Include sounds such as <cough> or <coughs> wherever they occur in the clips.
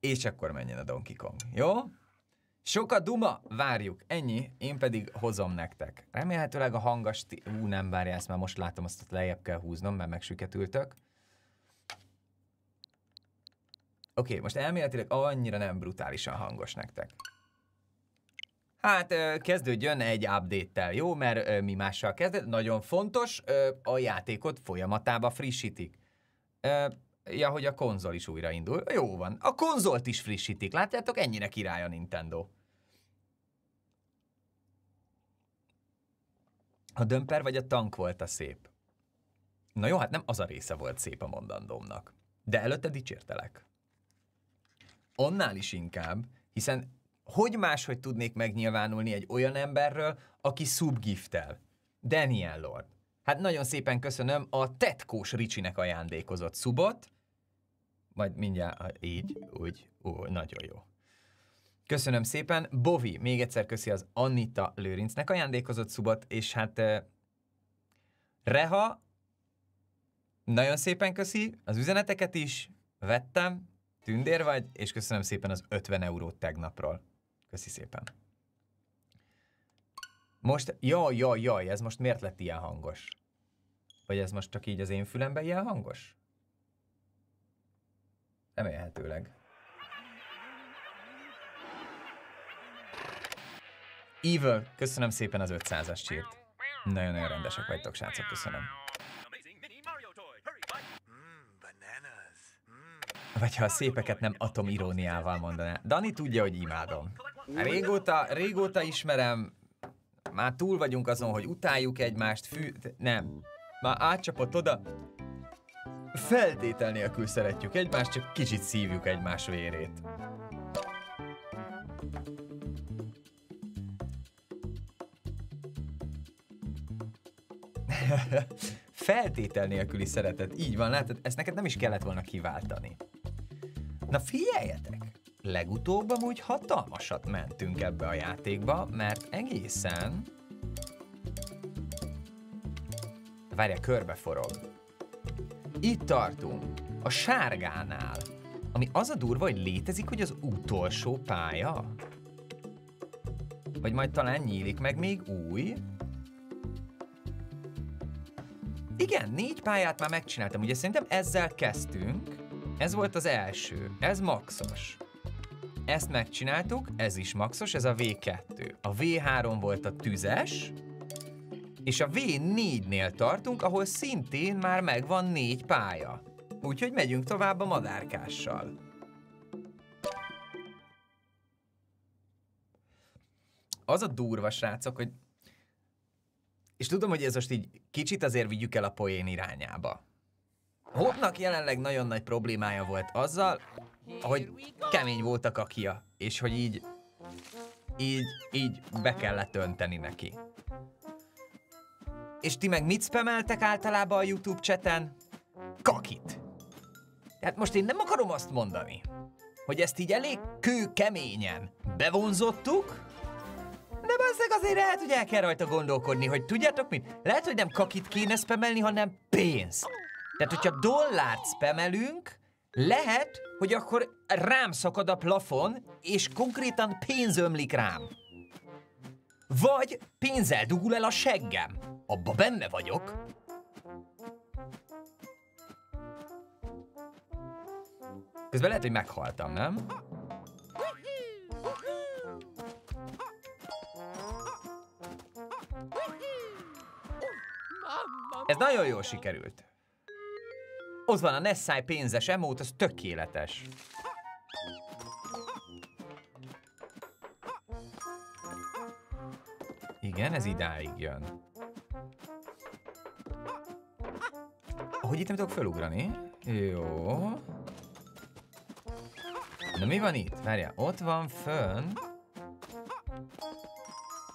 és akkor menjen a Donkey Kong. Jó? Sok a duma, várjuk. Ennyi, én pedig hozom nektek. Remélhetőleg a hangas... Ú, nem várja, ezt már most látom, azt ott lejjebb kell húznom, mert megsüketültök. Oké, okay, most elméletileg annyira nem brutálisan hangos nektek. Hát kezdődjön egy update-tel, jó? Mert mi mással kezdett? Nagyon fontos, a játékot folyamatába frissítik. Ja, hogy a konzol is újraindul. Jó van, a konzolt is frissítik. Látjátok, ennyire király a Nintendo. A dömper vagy a tank volt a szép? Na jó, hát nem az a része volt szép a mondandómnak. De előtte dicsértelek. Annál is inkább, hiszen hogy máshogy tudnék megnyilvánulni egy olyan emberről, aki subgiftel? Daniel Lord. Hát nagyon szépen köszönöm a tetkós Ricsinek ajándékozott szubot. Majd mindjárt így, úgy, ó, nagyon jó. Köszönöm szépen. Bovi, még egyszer köszi az Anita Lőrincnek ajándékozott szubot, és hát uh, Reha, nagyon szépen köszi az üzeneteket is, vettem, tündér vagy, és köszönöm szépen az 50 eurót tegnapról. Köszi szépen. Most, jaj, jaj, jaj, ez most miért lett ilyen hangos? Vagy ez most csak így az én fülemben ilyen hangos? Remélhetőleg. Evil, köszönöm szépen az 500-as csírt. Nagyon-nagyon rendesek vagytok, srácok, köszönöm. Vagy ha a szépeket nem atomiróniával mondaná. Dani tudja, hogy imádom. Régóta, régóta ismerem, már túl vagyunk azon, hogy utáljuk egymást, fű... Nem. Már átcsapott oda. Feltétel nélkül szeretjük egymást, csak kicsit szívjuk egymás vérét. <laughs> Feltétel nélküli szeretet. Így van, látod, ezt neked nem is kellett volna kiváltani. Na figyeljetek! Legutóbb amúgy hatalmasat mentünk ebbe a játékba, mert egészen... Várja, körbeforog. Itt tartunk, a sárgánál. Ami az a durva, hogy létezik, hogy az utolsó pálya? Vagy majd talán nyílik meg még új? Igen, négy pályát már megcsináltam. Ugye szerintem ezzel kezdtünk. Ez volt az első. Ez maxos. Ezt megcsináltuk, ez is maxos, ez a V2. A V3 volt a tüzes, és a V4-nél tartunk, ahol szintén már megvan négy pálya. Úgyhogy megyünk tovább a madárkással. Az a durva, srácok, hogy... És tudom, hogy ez most így kicsit azért vigyük el a poén irányába. Hopnak jelenleg nagyon nagy problémája volt azzal, hogy kemény volt a kakia, és hogy így, így, így be kellett önteni neki. És ti meg mit spameltek általában a YouTube cseten? Kakit. Tehát most én nem akarom azt mondani, hogy ezt így elég kőkeményen bevonzottuk, de bazzeg azért lehet, hogy el kell rajta gondolkodni, hogy tudjátok mit? Lehet, hogy nem kakit kéne spamelni, hanem pénzt. Tehát, hogyha dollárt spamelünk, lehet, hogy akkor rám szakad a plafon, és konkrétan pénz ömlik rám. Vagy pénzzel dugul el a seggem. Abba benne vagyok. Közben lehet, hogy meghaltam, nem? Ez nagyon jól sikerült. Ott van a Nessai pénzes emót, az tökéletes. Igen, ez idáig jön. Hogy itt nem tudok felugrani? Jó. Na mi van itt? Várja, ott van fönn.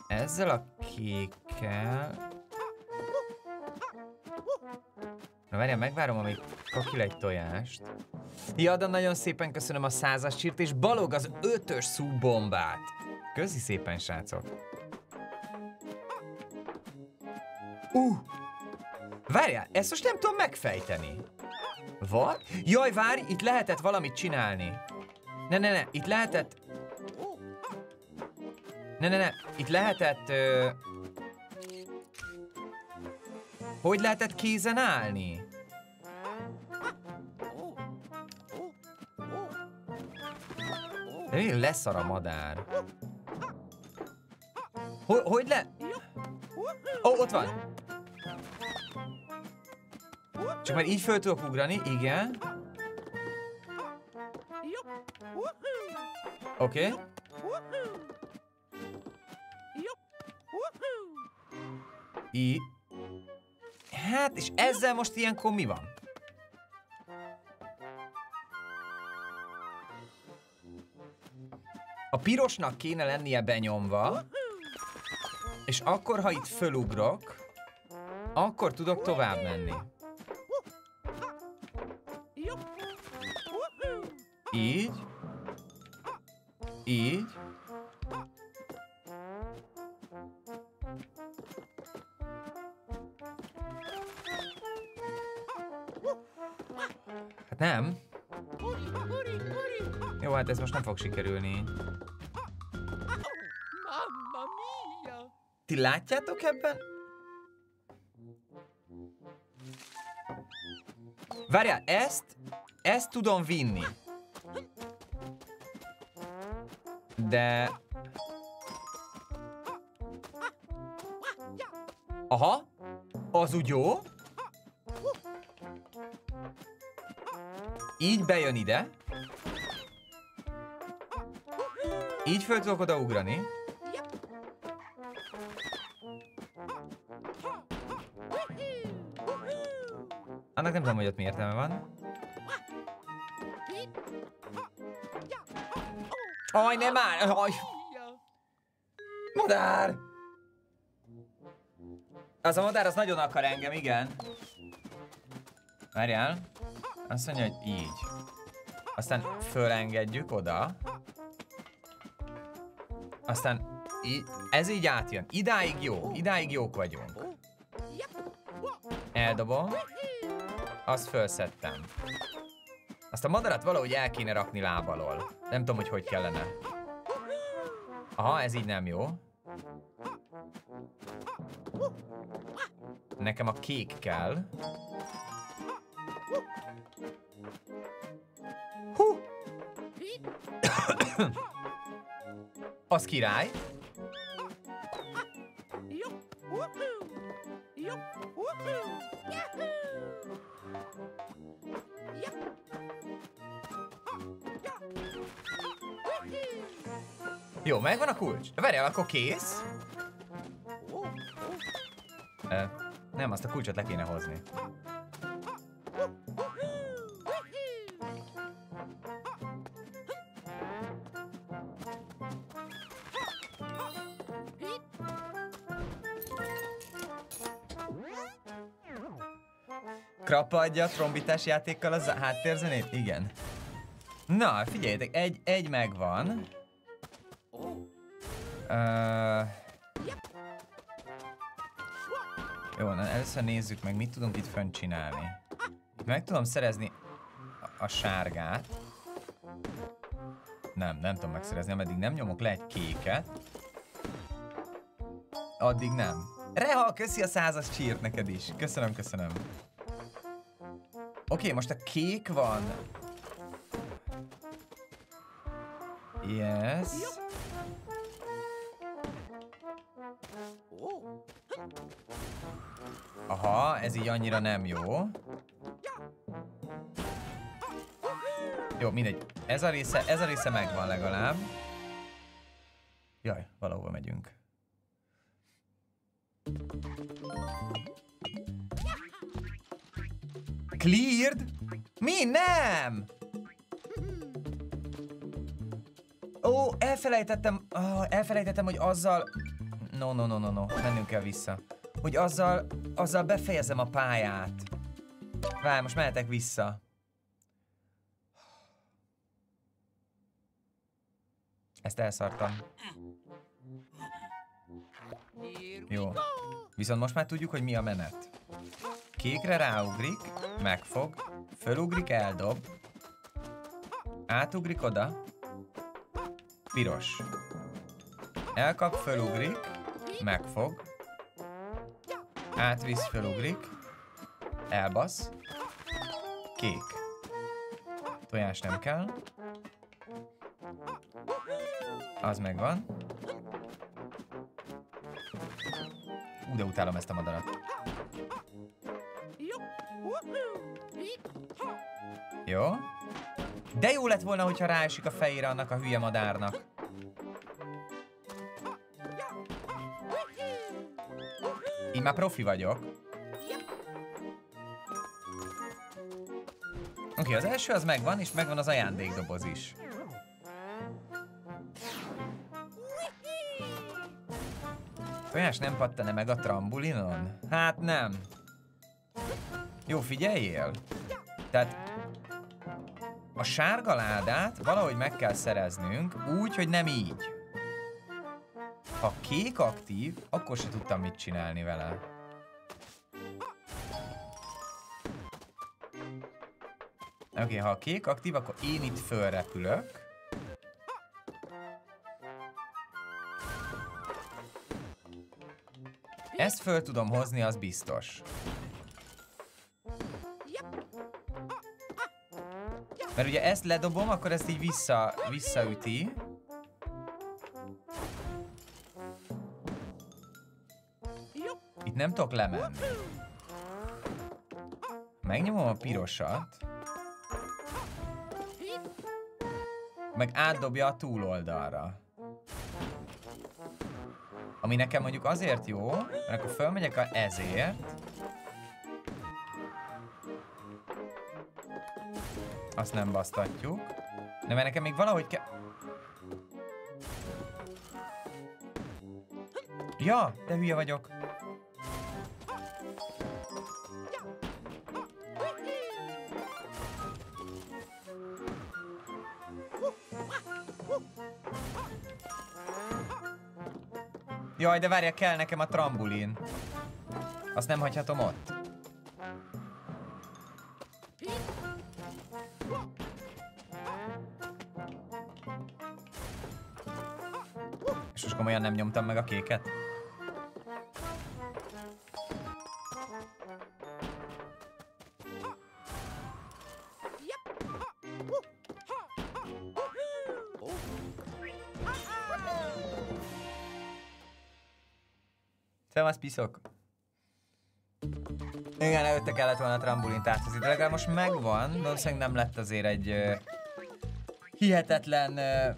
Ezzel a kékkel... Na várjál, megvárom, amíg kakil egy tojást. Ja, de nagyon szépen köszönöm a százas csírt, és balog az ötös szúbombát. Köszi szépen, srácok. Uh! Várjál, ezt most nem tudom megfejteni. Vad? Jaj, várj, itt lehetett valamit csinálni. Ne, ne, ne, itt lehetett... Ne, ne, ne, itt lehetett... Ö... Hogy lehetett kézen állni? De mi leszar a madár? Hogy, hogy le... Ó, oh, ott van! Csak már így föl tudok ugrani, igen. Oké. Okay. I. Hát, és ezzel most ilyenkor mi van? A pirosnak kéne lennie benyomva, és akkor, ha itt fölugrok, akkor tudok tovább menni. Így. Így. Hát nem. Jó, hát ez most nem fog sikerülni. Ti látjátok ebben? Várjál, ezt, ezt tudom vinni. De... Aha, az úgy jó. Így bejön ide. Így föl tudok oda ugrani. Annak nem tudom, hogy ott mi értelme van. Aj, nem már! Aj! Madár! Az a madár az nagyon akar engem, igen. Várjál. Azt mondja, hogy így. Aztán fölengedjük oda. Aztán így, ez így átjön. Idáig jó, idáig jók vagyunk. Eldobom. Azt felszettem. Azt a madarat valahogy el kéne rakni lábalól. Nem tudom, hogy hogy kellene. Aha, ez így nem jó. Nekem a kék kell. Hú! <coughs> Az király. Megvan a kulcs. Várjál, akkor kész. Uh, nem, azt a kulcsot le kéne hozni. Krappa adja a trombitás játékkal az háttérzenét? Igen. Na, figyeljetek, egy, egy megvan. Uh... Jó, na először nézzük meg, mit tudunk itt fönn csinálni. Meg tudom szerezni a, a sárgát. Nem, nem tudom megszerezni, ameddig nem nyomok le egy kéket. Addig nem. Reha, köszi a százas csírt neked is. Köszönöm, köszönöm. Oké, most a kék van. Yes. Ez így annyira nem jó. Jó, mindegy. Ez a része, ez a része megvan legalább. Jaj, valahova megyünk. Cleared? Mi? Nem! Ó, elfelejtettem, oh, elfelejtettem, hogy azzal... No, no, no, no, no, mennünk kell vissza. Hogy azzal, azzal befejezem a pályát. Várj, most mehetek vissza. Ezt elszartam. Jó. Viszont most már tudjuk, hogy mi a menet. Kékre ráugrik, megfog, fölugrik, eldob, átugrik oda, Piros. Elkap, fölugrik, megfog. Átvisz, fölugrik. Elbasz. Kék. Tojás nem kell. Az megvan. Ú, de utálom ezt a madarat. Jó. De jó lett volna, hogyha ráesik a fejére annak a hülye madárnak. Én már profi vagyok. Oké, okay, az első az megvan, és megvan az ajándékdoboz is. Tojás nem pattane meg a trambulinon? Hát nem. Jó, figyeljél! Tehát a sárga ládát valahogy meg kell szereznünk, úgy, hogy nem így. Ha kék aktív, akkor se tudtam mit csinálni vele. Oké, okay, ha a kék aktív, akkor én itt fölrepülök. Ezt föl tudom hozni, az biztos. Mert ugye ezt ledobom, akkor ezt így vissza, visszaüti. Itt nem tudok lemenni. Megnyomom a pirosat. Meg átdobja a túloldalra. Ami nekem mondjuk azért jó, mert akkor fölmegyek a ezért. Azt nem basztatjuk. De mert nekem még valahogy kell... Ja, de hülye vagyok. Jaj, de várja, kell nekem a trambulin. Azt nem hagyhatom ott. És most komolyan nem nyomtam meg a kéket? Piszok! Igen, előtte kellett volna a trambolint áthozni, de legalább most megvan. Valószínűleg nem lett azért egy uh, hihetetlen... Uh,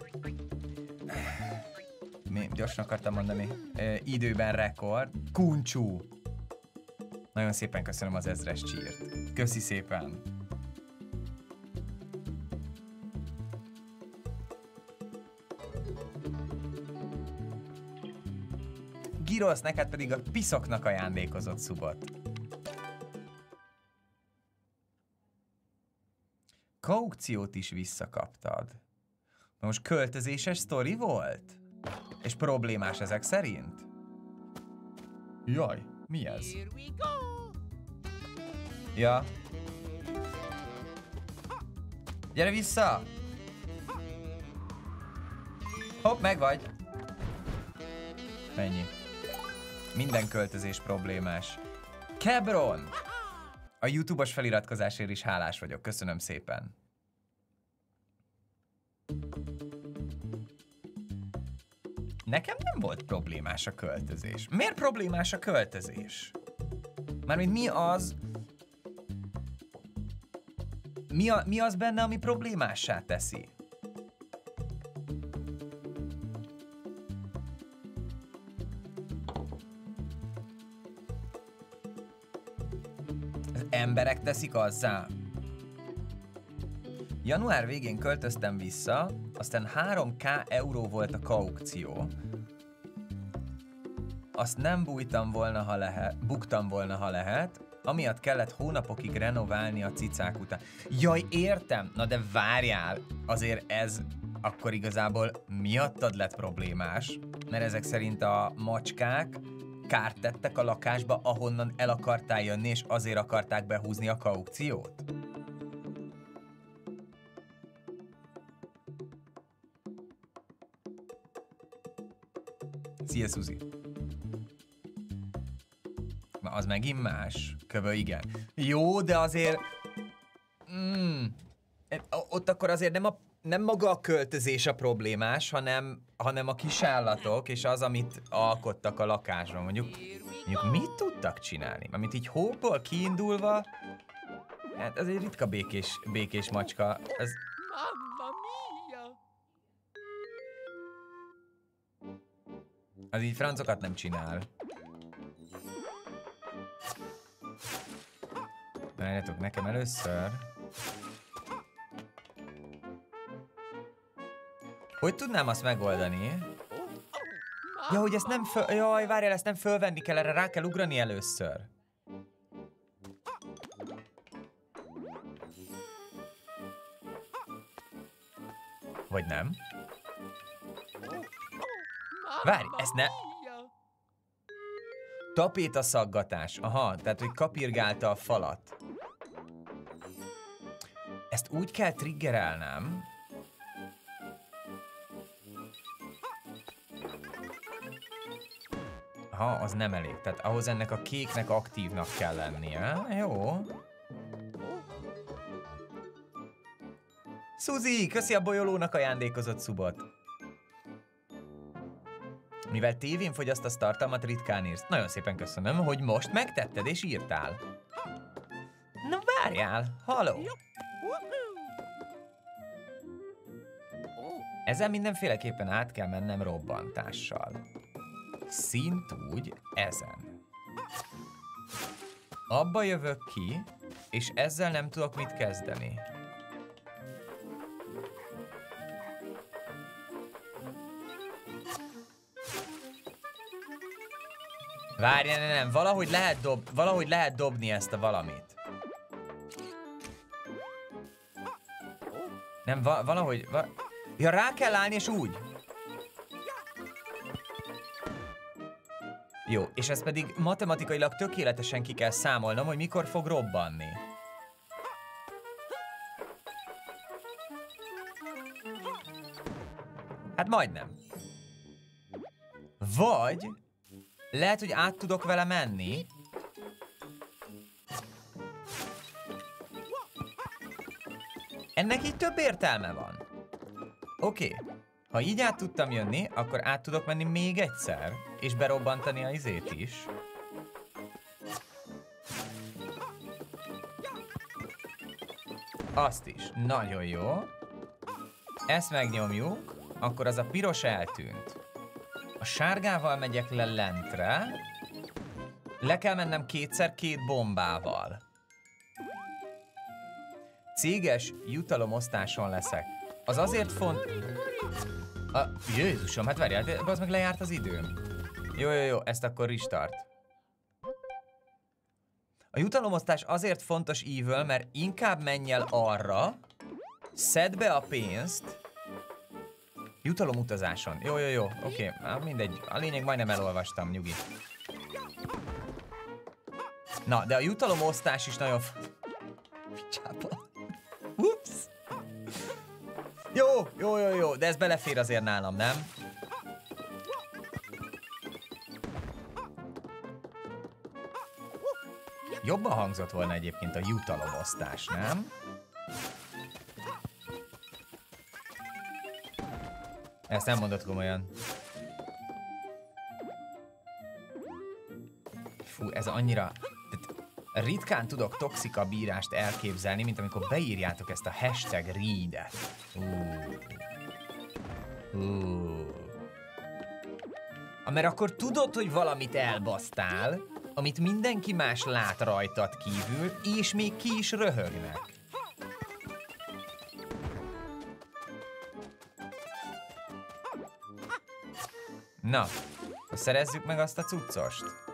mi, gyorsan akartam mondani. Uh, időben rekord. Kuncsú! Nagyon szépen köszönöm az ezres csírt. Köszi szépen! Girosz, neked pedig a piszoknak ajándékozott szubot. Kaukciót is visszakaptad. Most költözéses sztori volt? És problémás ezek szerint? Jaj, mi ez? Ja. Gyere vissza! Hopp, meg vagy. Ennyi. Minden költözés problémás. Kebron! A YouTube-os feliratkozásért is hálás vagyok. Köszönöm szépen. Nekem nem volt problémás a költözés. Miért problémás a költözés? Mármint mi az... Mi, a, mi az benne, ami problémássá teszi? Emberek teszik azzá. Január végén költöztem vissza, aztán 3k euró volt a kaukció. Azt nem bújtam volna, ha lehet, buktam volna, ha lehet, amiatt kellett hónapokig renoválni a cicák után. Jaj, értem! Na de várjál, azért ez akkor igazából miattad lett problémás, mert ezek szerint a macskák kárt tettek a lakásba, ahonnan el akartál jönni, és azért akarták behúzni a kaukciót? Szia, Suzi. Na, az megint más. Köbö, igen. Jó, de azért... Mm, ott akkor azért nem, a, nem maga a költözés a problémás, hanem, hanem a kisállatok, és az, amit alkottak a lakásban. Mondjuk, mondjuk mit tudtak csinálni? Amit így hóból kiindulva, hát ez egy ritka békés, békés macska. Ez... Az így francokat nem csinál. Várjatok, nekem először. Hogy tudnám azt megoldani? Ja, hogy ezt nem föl... Jaj, várjál, ezt nem fölvenni kell, erre rá kell ugrani először. Vagy nem? Várj, ezt ne... Tapéta szaggatás. Aha, tehát, hogy kapirgálta a falat. Ezt úgy kell triggerelnem, Ha, az nem elég. Tehát ahhoz ennek a kéknek aktívnak kell lennie. Jó. Suzi, köszi a bolyolónak ajándékozott szubot. Mivel tévén fogyasztasz tartalmat, ritkán írsz. Nagyon szépen köszönöm, hogy most megtetted és írtál. Na várjál, haló. Ezen mindenféleképpen át kell mennem robbantással. Szint úgy ezen. Abba jövök ki, és ezzel nem tudok mit kezdeni. Várj, nem, nem, valahogy lehet, dob, valahogy lehet dobni ezt a valamit. Nem, va valahogy... Va ja, rá kell állni, és úgy. Jó, és ezt pedig matematikailag tökéletesen ki kell számolnom, hogy mikor fog robbanni. Hát majdnem. Vagy lehet, hogy át tudok vele menni. Ennek így több értelme van. Oké. Okay. Ha így át tudtam jönni, akkor át tudok menni még egyszer, és berobbantani a izét is. Azt is. Nagyon jó. Ezt megnyomjuk, akkor az a piros eltűnt. A sárgával megyek le lentre. Le kell mennem kétszer két bombával. Céges jutalomosztáson leszek. Az azért font... A... Jézusom, hát várjál, de az meg lejárt az időm. Jó, jó, jó, ezt akkor restart. A jutalomosztás azért fontos evil, mert inkább menj el arra, szed be a pénzt, Jutalomutazáson. Jó, jó, jó, oké, okay. mindegy. A lényeg majdnem elolvastam, nyugi. Na, de a jutalomosztás is nagyon... Picsába. Jó, jó, jó, jó, de ez belefér azért nálam, nem? Jobban hangzott volna egyébként a jutalomosztás, nem? Ezt nem mondod komolyan. Fú, ez annyira... ritkán tudok toxika bírást elképzelni, mint amikor beírjátok ezt a hashtag read-et. Uh. Uh. Mert akkor tudod, hogy valamit elbasztál, amit mindenki más lát rajtad kívül, és még ki is röhögnek. Na, szerezzük meg azt a cuccost.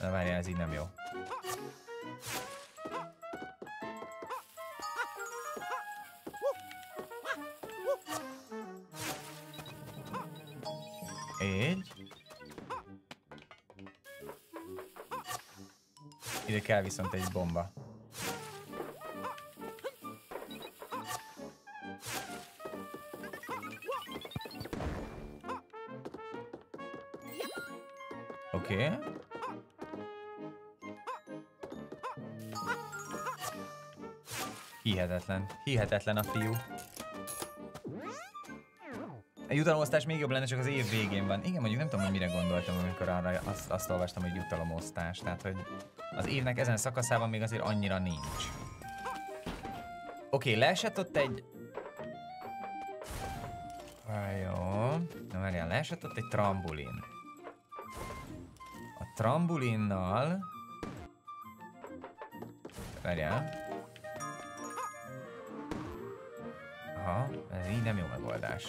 Na várjál, ez így nem jó. Így. Ide kell viszont egy bomba. Hihetetlen. Hihetetlen a fiú. A jutalomosztás még jobb lenne, csak az év végén van. Igen, mondjuk nem tudom, hogy mire gondoltam, amikor arra azt, azt olvastam, hogy jutalomosztás. Tehát, hogy az évnek ezen szakaszában még azért annyira nincs. Oké, okay, leesett ott egy... Jó. Na várjál, leesett ott egy trambulin. A trambulinnal... Várjál. Így nem jó megoldás.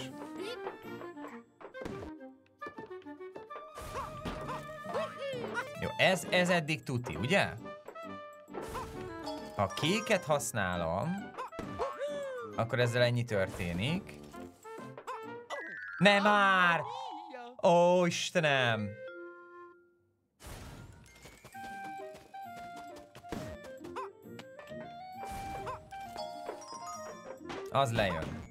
Jó, ez, ez eddig tuti, ugye? Ha kéket használom, akkor ezzel ennyi történik. Nem már! Ó, Istenem! Az lejön.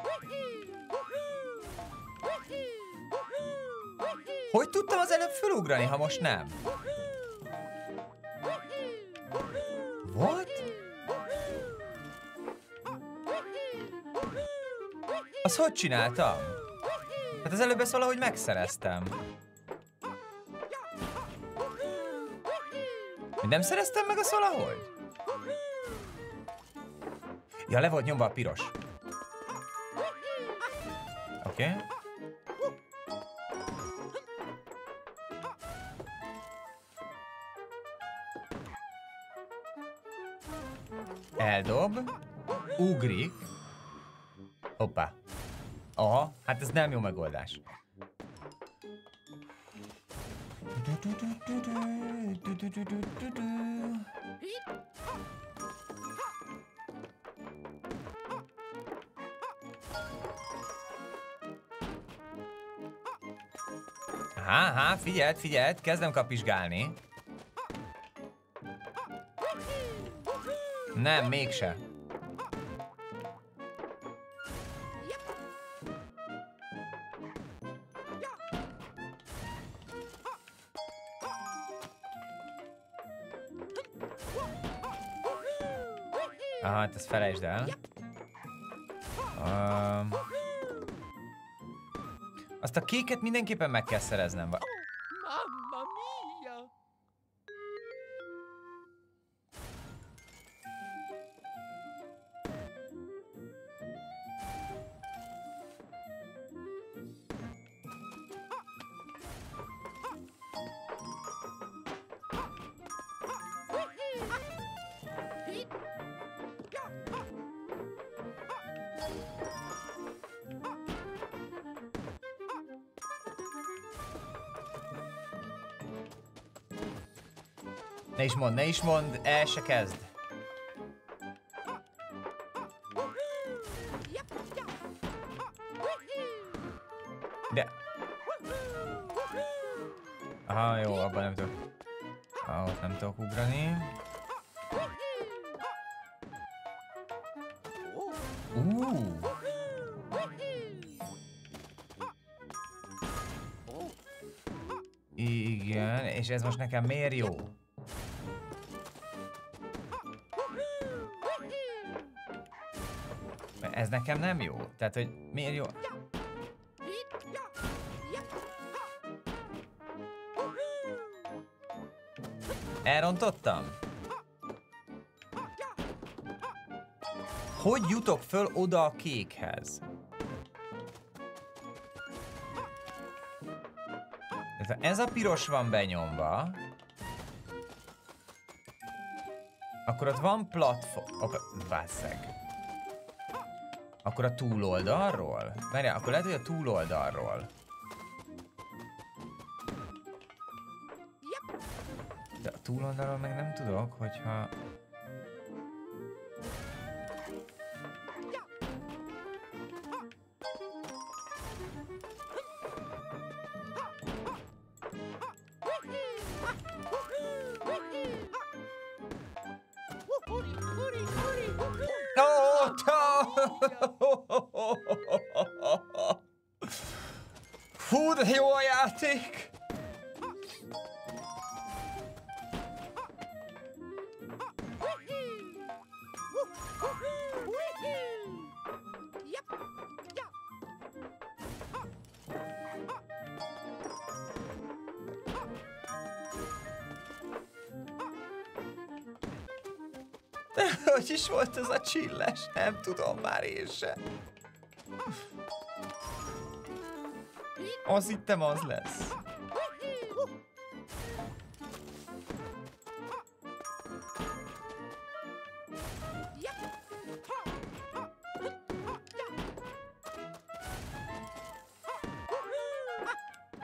Felugrani, ha most nem? What? Az hogy csináltam? Hát az előbb ezt valahogy megszereztem. Nem szereztem meg azt valahogy? Ja, le volt nyomva a piros. Oké. Okay. Eldob. Ugrik. Hoppá. Aha, hát ez nem jó megoldás. Há, há, figyeld, figyeld, kezdem kapizsgálni. Nem, mégse. Aha, hát ezt felejtsd el. Um, azt a kéket mindenképpen meg kell szereznem. Mond, ne is mond, el se kezd. De... Aha, jó, abban nem tudok. Ah, ott nem tudok ugrani. Uh. Igen, és ez most nekem miért jó? Nekem nem jó. Tehát, hogy miért jó? Elrontottam? Hogy jutok föl oda a kékhez? Ez a piros van benyomva. Akkor ott van platform... Opa, akkor a túloldalról? Várjál, akkor lehet, hogy a túloldalról. De a túloldalról meg nem tudok, hogyha... De hogy is volt ez a csilles? Nem tudom már én se. Az hittem az lesz.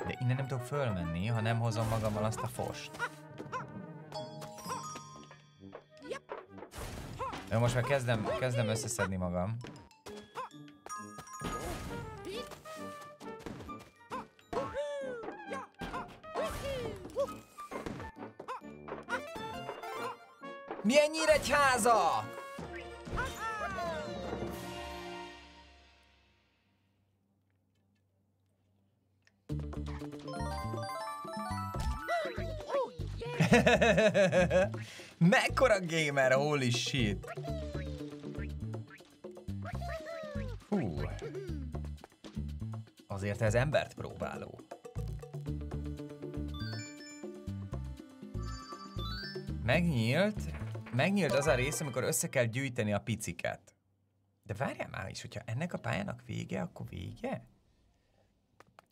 De innen nem tudok fölmenni, ha nem hozom magammal azt a fost. Jó, most már kezdem, kezdem összeszedni magam. Milyen nyíregyháza? <laughs> Mekkora gamer, holy shit. Azért ez embert próbáló. Megnyílt, megnyílt az a rész, amikor össze kell gyűjteni a piciket. De várjál már is, hogyha ennek a pályának vége, akkor vége?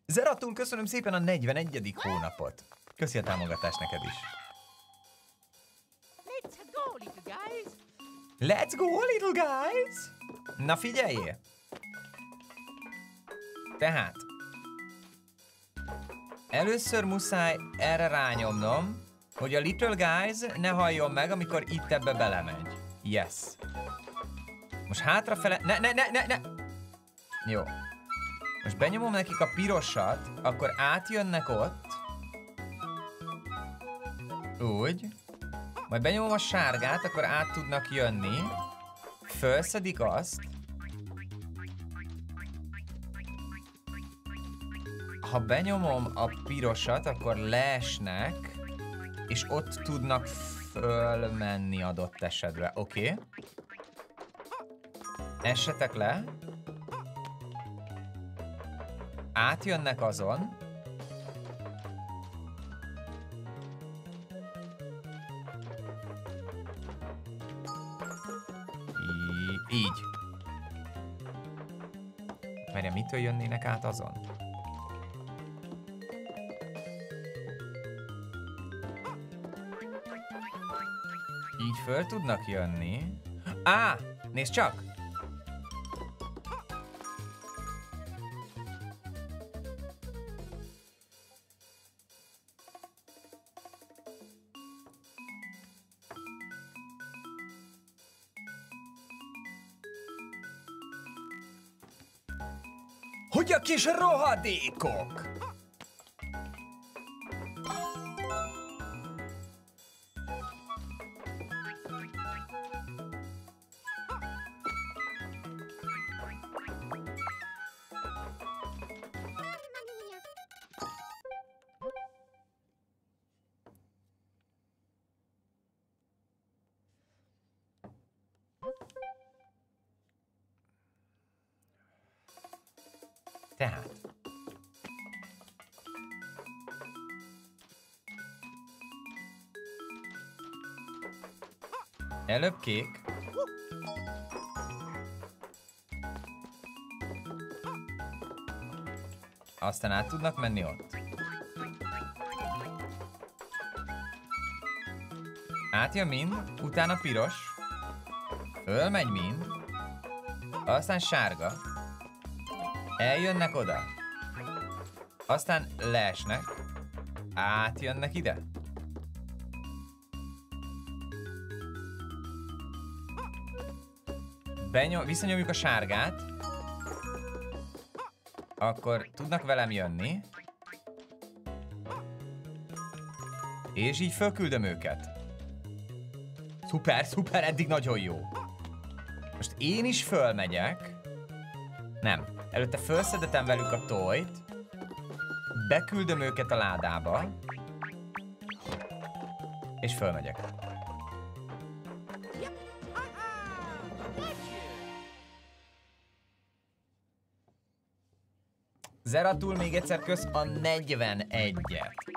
Zeratul, köszönöm szépen a 41. hónapot. Köszi a támogatást neked is. Let's go, little guys. Let's go, little guys! Na figyeljél! Tehát, először muszáj erre rányomnom, hogy a little guys ne halljon meg, amikor itt ebbe belemegy. Yes. Most hátrafele... Ne, ne, ne, ne, ne! Jó. Most benyomom nekik a pirosat, akkor átjönnek ott. Úgy. Majd benyomom a sárgát, akkor át tudnak jönni. Fölszedik azt. Ha benyomom a pirosat, akkor leesnek, és ott tudnak fölmenni adott esetben. Oké. Okay. Essetek le. Átjönnek azon. Így. Mert mitől jönnének át azon? Így föl tudnak jönni. Á, nézd csak! Hogy a kis rohadékok! Tehát. Előbb kék. Aztán át tudnak menni ott. Átjön mind, utána piros. Fölmegy mind. Aztán sárga. Eljönnek oda. Aztán leesnek. Átjönnek ide. Benyom, visszanyomjuk a sárgát. Akkor tudnak velem jönni. És így fölküldöm őket. Szuper, szuper, eddig nagyon jó. Most én is fölmegyek. Előtte felszedetem velük a tojt. Beküldöm őket a ládába. És fölmegyek. Gotcha. Zeratul még egyszer kösz a 41-et.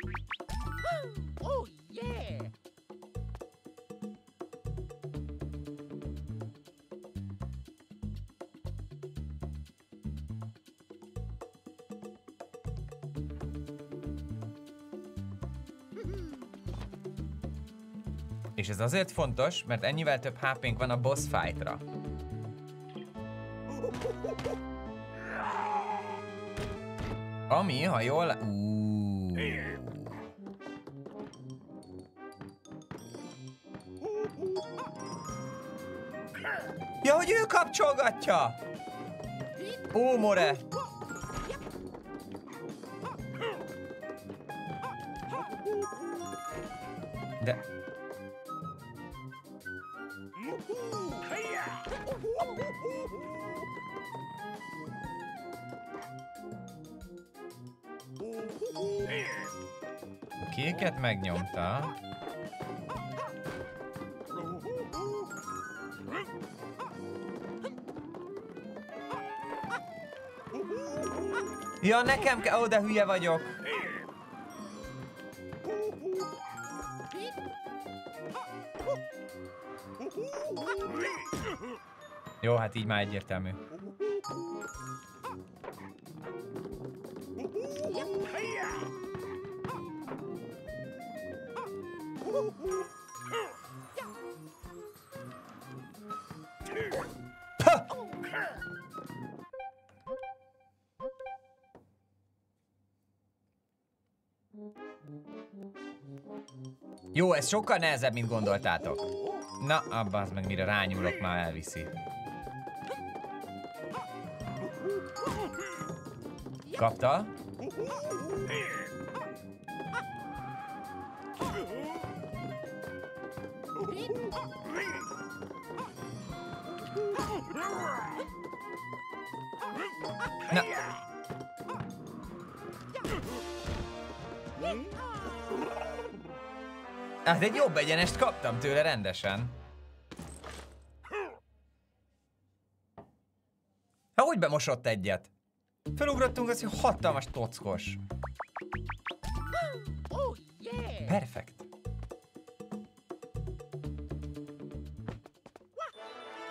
Ez azért fontos, mert ennyivel több HP-nk van a boss fightra. Ami, ha jól... Uh. Ja, hogy ő kapcsolgatja! Ó, more! Kéket megnyomta. Ja, nekem kell... Ó, de hülye vagyok. Jó, hát így már egyértelmű. Jó, ez sokkal nehezebb, mint gondoltátok. Na, abba az meg mire rányúlok, már elviszi. Kapta? Na. Hát egy jobb egyenest kaptam tőle rendesen. Ha úgy bemosott egyet. Felugrottunk, az hogy hatalmas tockos. Oh. Perfekt.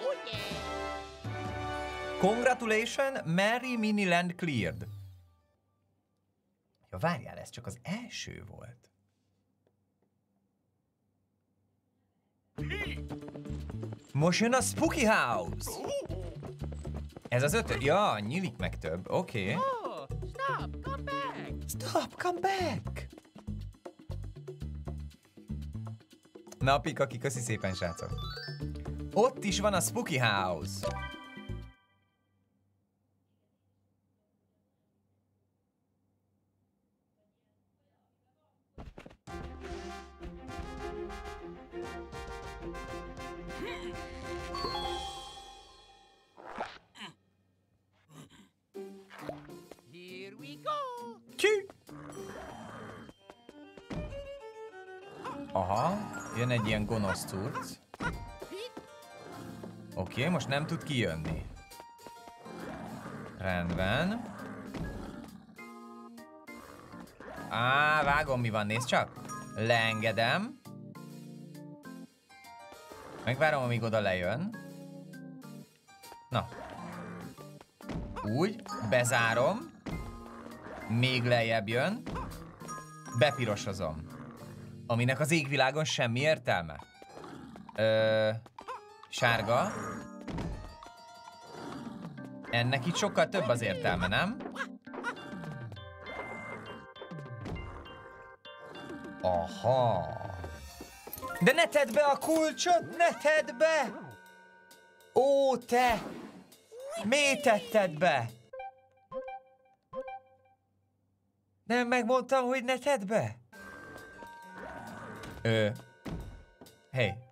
Oh, yeah. Congratulations, Mary Mini Land cleared. Ja, várjál, ez csak az első volt. Most jön a Spooky House. Ez az ötöd? Ja, nyílik meg több. Oké. Okay. Oh, stop. Come back. Stop, come back! Na, Pikaki, köszi szépen, srácok. Ott is van a Spooky House. Cucc. Oké, okay, most nem tud kijönni. Rendben. Á, vágom mi van, nézd csak. Leengedem. Megvárom, amíg oda lejön. Na. Úgy, bezárom. Még lejjebb jön. Bepirosozom. Aminek az égvilágon semmi értelme. Ö, sárga. Ennek itt sokkal több az értelme, nem? Aha. De ne tedd be a kulcsot, ne tedd be! Ó, te! Miért tetted be? Nem megmondtam, hogy ne tedd be? Ö... Hey.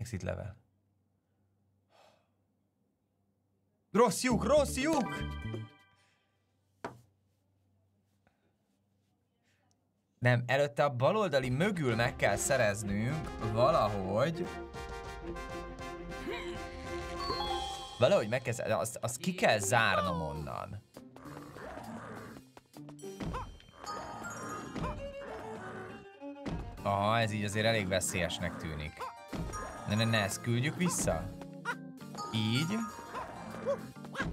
Exit level. Rossz lyuk, rossz lyuk! Nem, előtte a baloldali mögül meg kell szereznünk valahogy. Valahogy meg kell, azt, azt ki kell zárnom onnan. Aha, ez így azért elég veszélyesnek tűnik. Ne, ne, ne, ezt küldjük vissza. Így.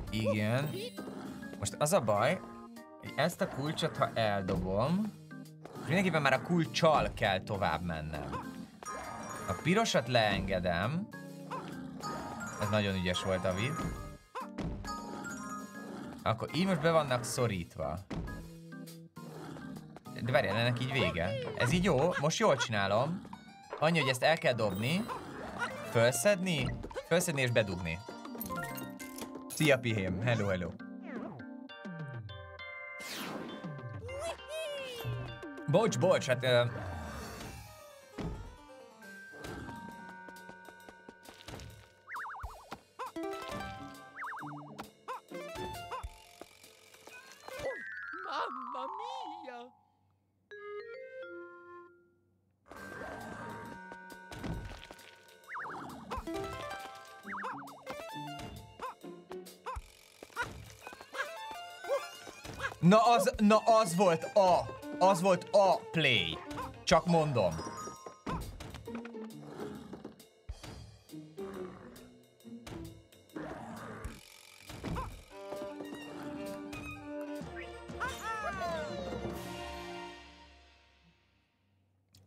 Igen. Most az a baj, hogy ezt a kulcsot, ha eldobom, Mindenképpen már a kulcsal kell tovább mennem. A pirosat leengedem. Ez nagyon ügyes volt a vid. Akkor így most be vannak szorítva. De várjál, ennek így vége. Ez így jó, most jól csinálom. Annyi, hogy ezt el kell dobni. Fölszedni, fölszedni és bedugni. Szia Pihém, hello, hello. Bocs, bocs, hát... na az, na az volt a, az volt a play. Csak mondom.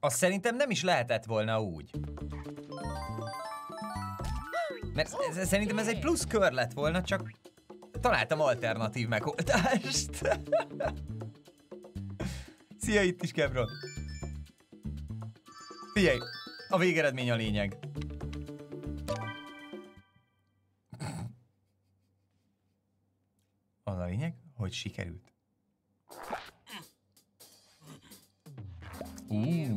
Azt szerintem nem is lehetett volna úgy. Mert szerintem ez egy plusz kör lett volna, csak találtam alternatív megoldást. <laughs> Szia itt is, Kebron. Figyelj, a végeredmény a lényeg. Az a lényeg, hogy sikerült. Uh.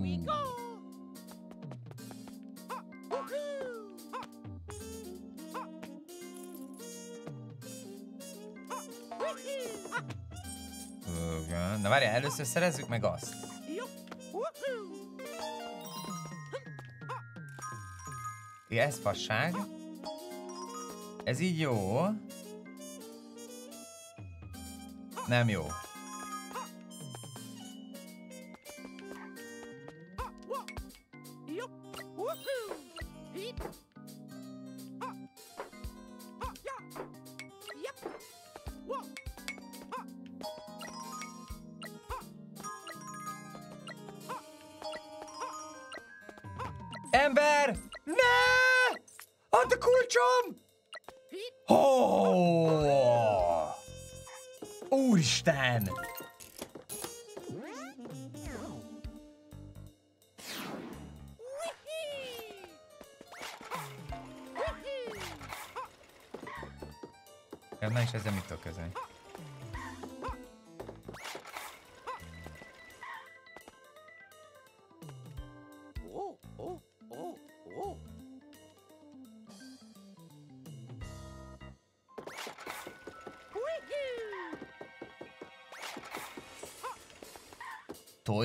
Először szerezzük meg azt. Igen, ez fasság. Ez így jó. Nem jó.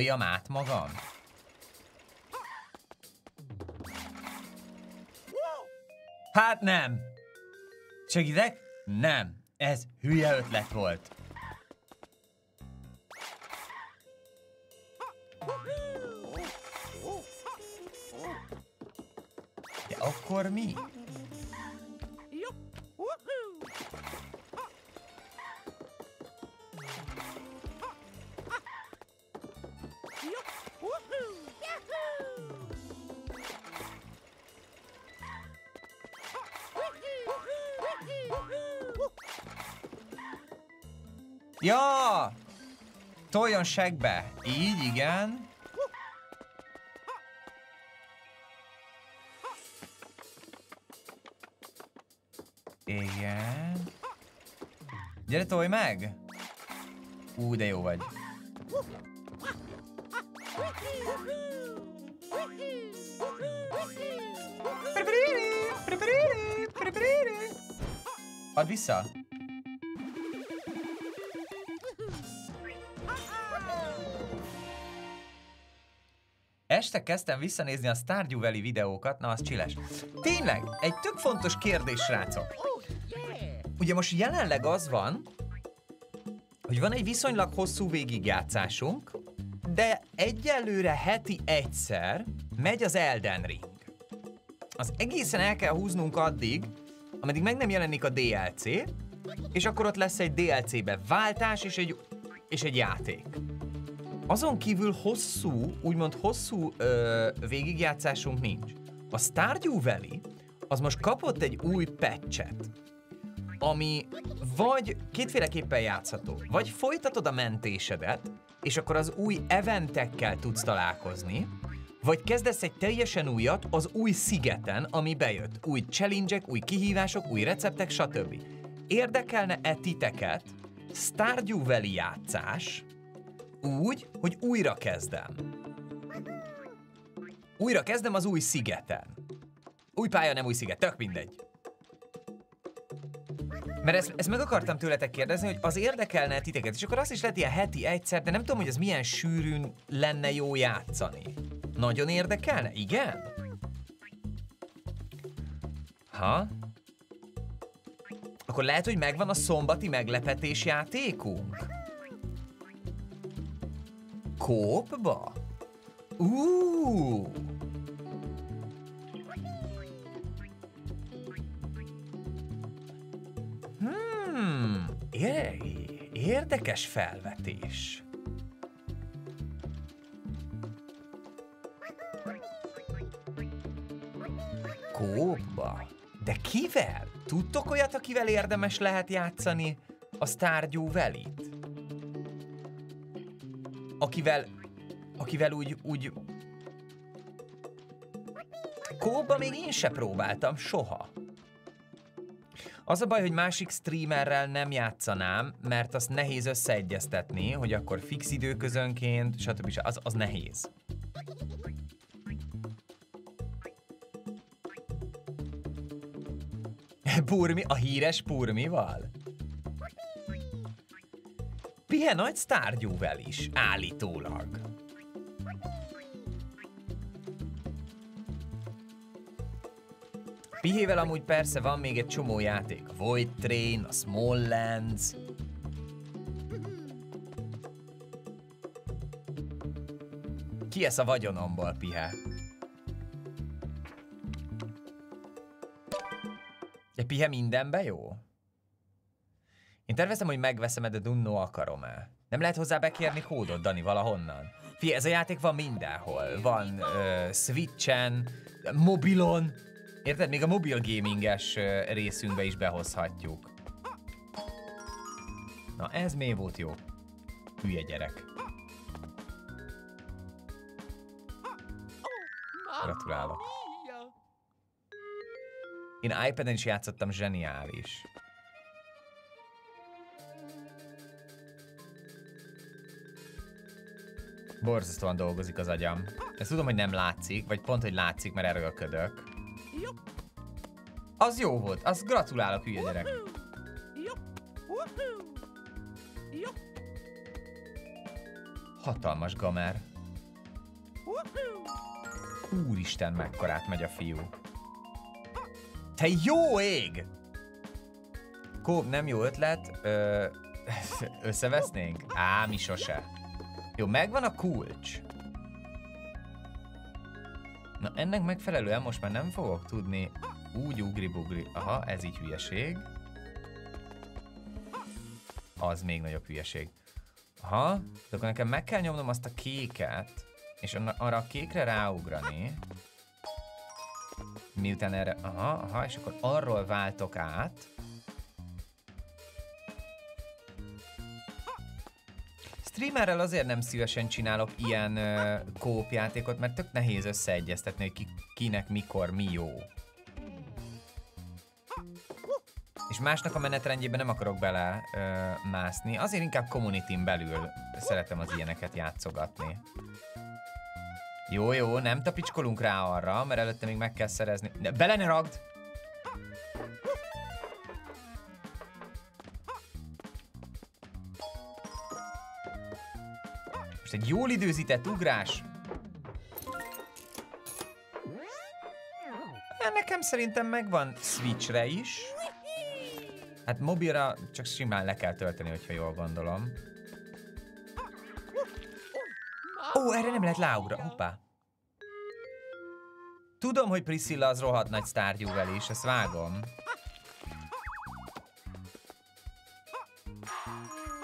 Toljam át magam? Hát nem! Segítek? Nem. Ez hülye ötlet volt. De akkor mi? Ja! Toljon segbe. Így, igen. Igen. Gyere, tolj meg! Ú, de jó vagy. Add vissza! Este kezdtem visszanézni a Stardew Valley videókat, na az csiles. Tényleg, egy tök fontos kérdés, srácok. Oh! Ugye most jelenleg az van, hogy van egy viszonylag hosszú végigjátszásunk, de egyelőre heti egyszer megy az Elden Ring. Az egészen el kell húznunk addig, ameddig meg nem jelenik a DLC, és akkor ott lesz egy DLC-be váltás és egy, és egy játék. Azon kívül hosszú, úgymond hosszú ö, végigjátszásunk nincs. A Stardew Valley az most kapott egy új patchet, ami vagy kétféleképpen játszható, vagy folytatod a mentésedet, és akkor az új eventekkel tudsz találkozni, vagy kezdesz egy teljesen újat az új szigeten, ami bejött. Új challenge új kihívások, új receptek, stb. Érdekelne-e titeket Stardew Valley játszás úgy, hogy újra kezdem? Újra kezdem az új szigeten. Új pálya, nem új sziget, tök mindegy. Mert ezt, ezt meg akartam tőletek kérdezni, hogy az érdekelne titeket, és akkor azt is lehet ilyen heti egyszer, de nem tudom, hogy ez milyen sűrűn lenne jó játszani. Nagyon érdekelne? Igen? Ha? Akkor lehet, hogy megvan a szombati meglepetés játékunk? Kópba? Uuuuh! Hmm, érdekes felvetés. Kópba? De kivel? Tudtok olyat, akivel érdemes lehet játszani a Stardew Valley-t? Akivel, akivel úgy, úgy... Kóba még én se próbáltam soha. Az a baj, hogy másik streamerrel nem játszanám, mert azt nehéz összeegyeztetni, hogy akkor fix időközönként, stb. stb. Az, az nehéz. Purmi, a híres Purmival? Pihe nagy Stardew-vel is, állítólag. Pihével amúgy persze van még egy csomó játék. Void Train, a Smalllands. Ki ez a vagyonomból, Pihe? De Pihe mindenbe jó? Én tervezem, hogy megveszem, de Dunno akarom el. Nem lehet hozzá bekérni kódot, Dani, valahonnan? Fie, ez a játék van mindenhol. Van uh, Switchen, mobilon. Érted? Még a mobil gaminges részünkbe is behozhatjuk. Na, ez mi volt jó? Hülye gyerek. Gratulálok. Én iPad-en is játszottam, zseniális. Borzasztóan dolgozik az agyam. Ezt tudom, hogy nem látszik, vagy pont, hogy látszik, mert erőlködök. Az jó volt, az gratulálok, hülye gyerek. Hatalmas gamer. Úristen, mekkorát megy a fiú. Te jó ég! Kóp, nem jó ötlet. Ö, <laughs> összevesznénk? Á, mi sose. Jó, megvan a kulcs. Na, ennek megfelelően most már nem fogok tudni úgy ugri-bugri. Aha, ez így hülyeség. Az még nagyobb hülyeség. Aha, de akkor nekem meg kell nyomnom azt a kéket, és arra a kékre ráugrani. Miután erre, aha, aha, és akkor arról váltok át. Streamerrel azért nem szívesen csinálok ilyen játékot, mert tök nehéz összeegyeztetni, hogy ki, kinek mikor mi jó. És másnak a menetrendjében nem akarok bele uh, mászni, azért inkább community belül szeretem az ilyeneket játszogatni. Jó, jó, nem tapicskolunk rá arra, mert előtte még meg kell szerezni. De bele ne ragd! Most egy jól időzített ugrás. Hát nekem szerintem megvan Switchre is. Hát mobilra csak simán le kell tölteni, hogyha jól gondolom. Ó, erre nem lehet láugra. Hoppá. Tudom, hogy Priscilla az rohadt nagy sztárgyúvel is, ezt vágom.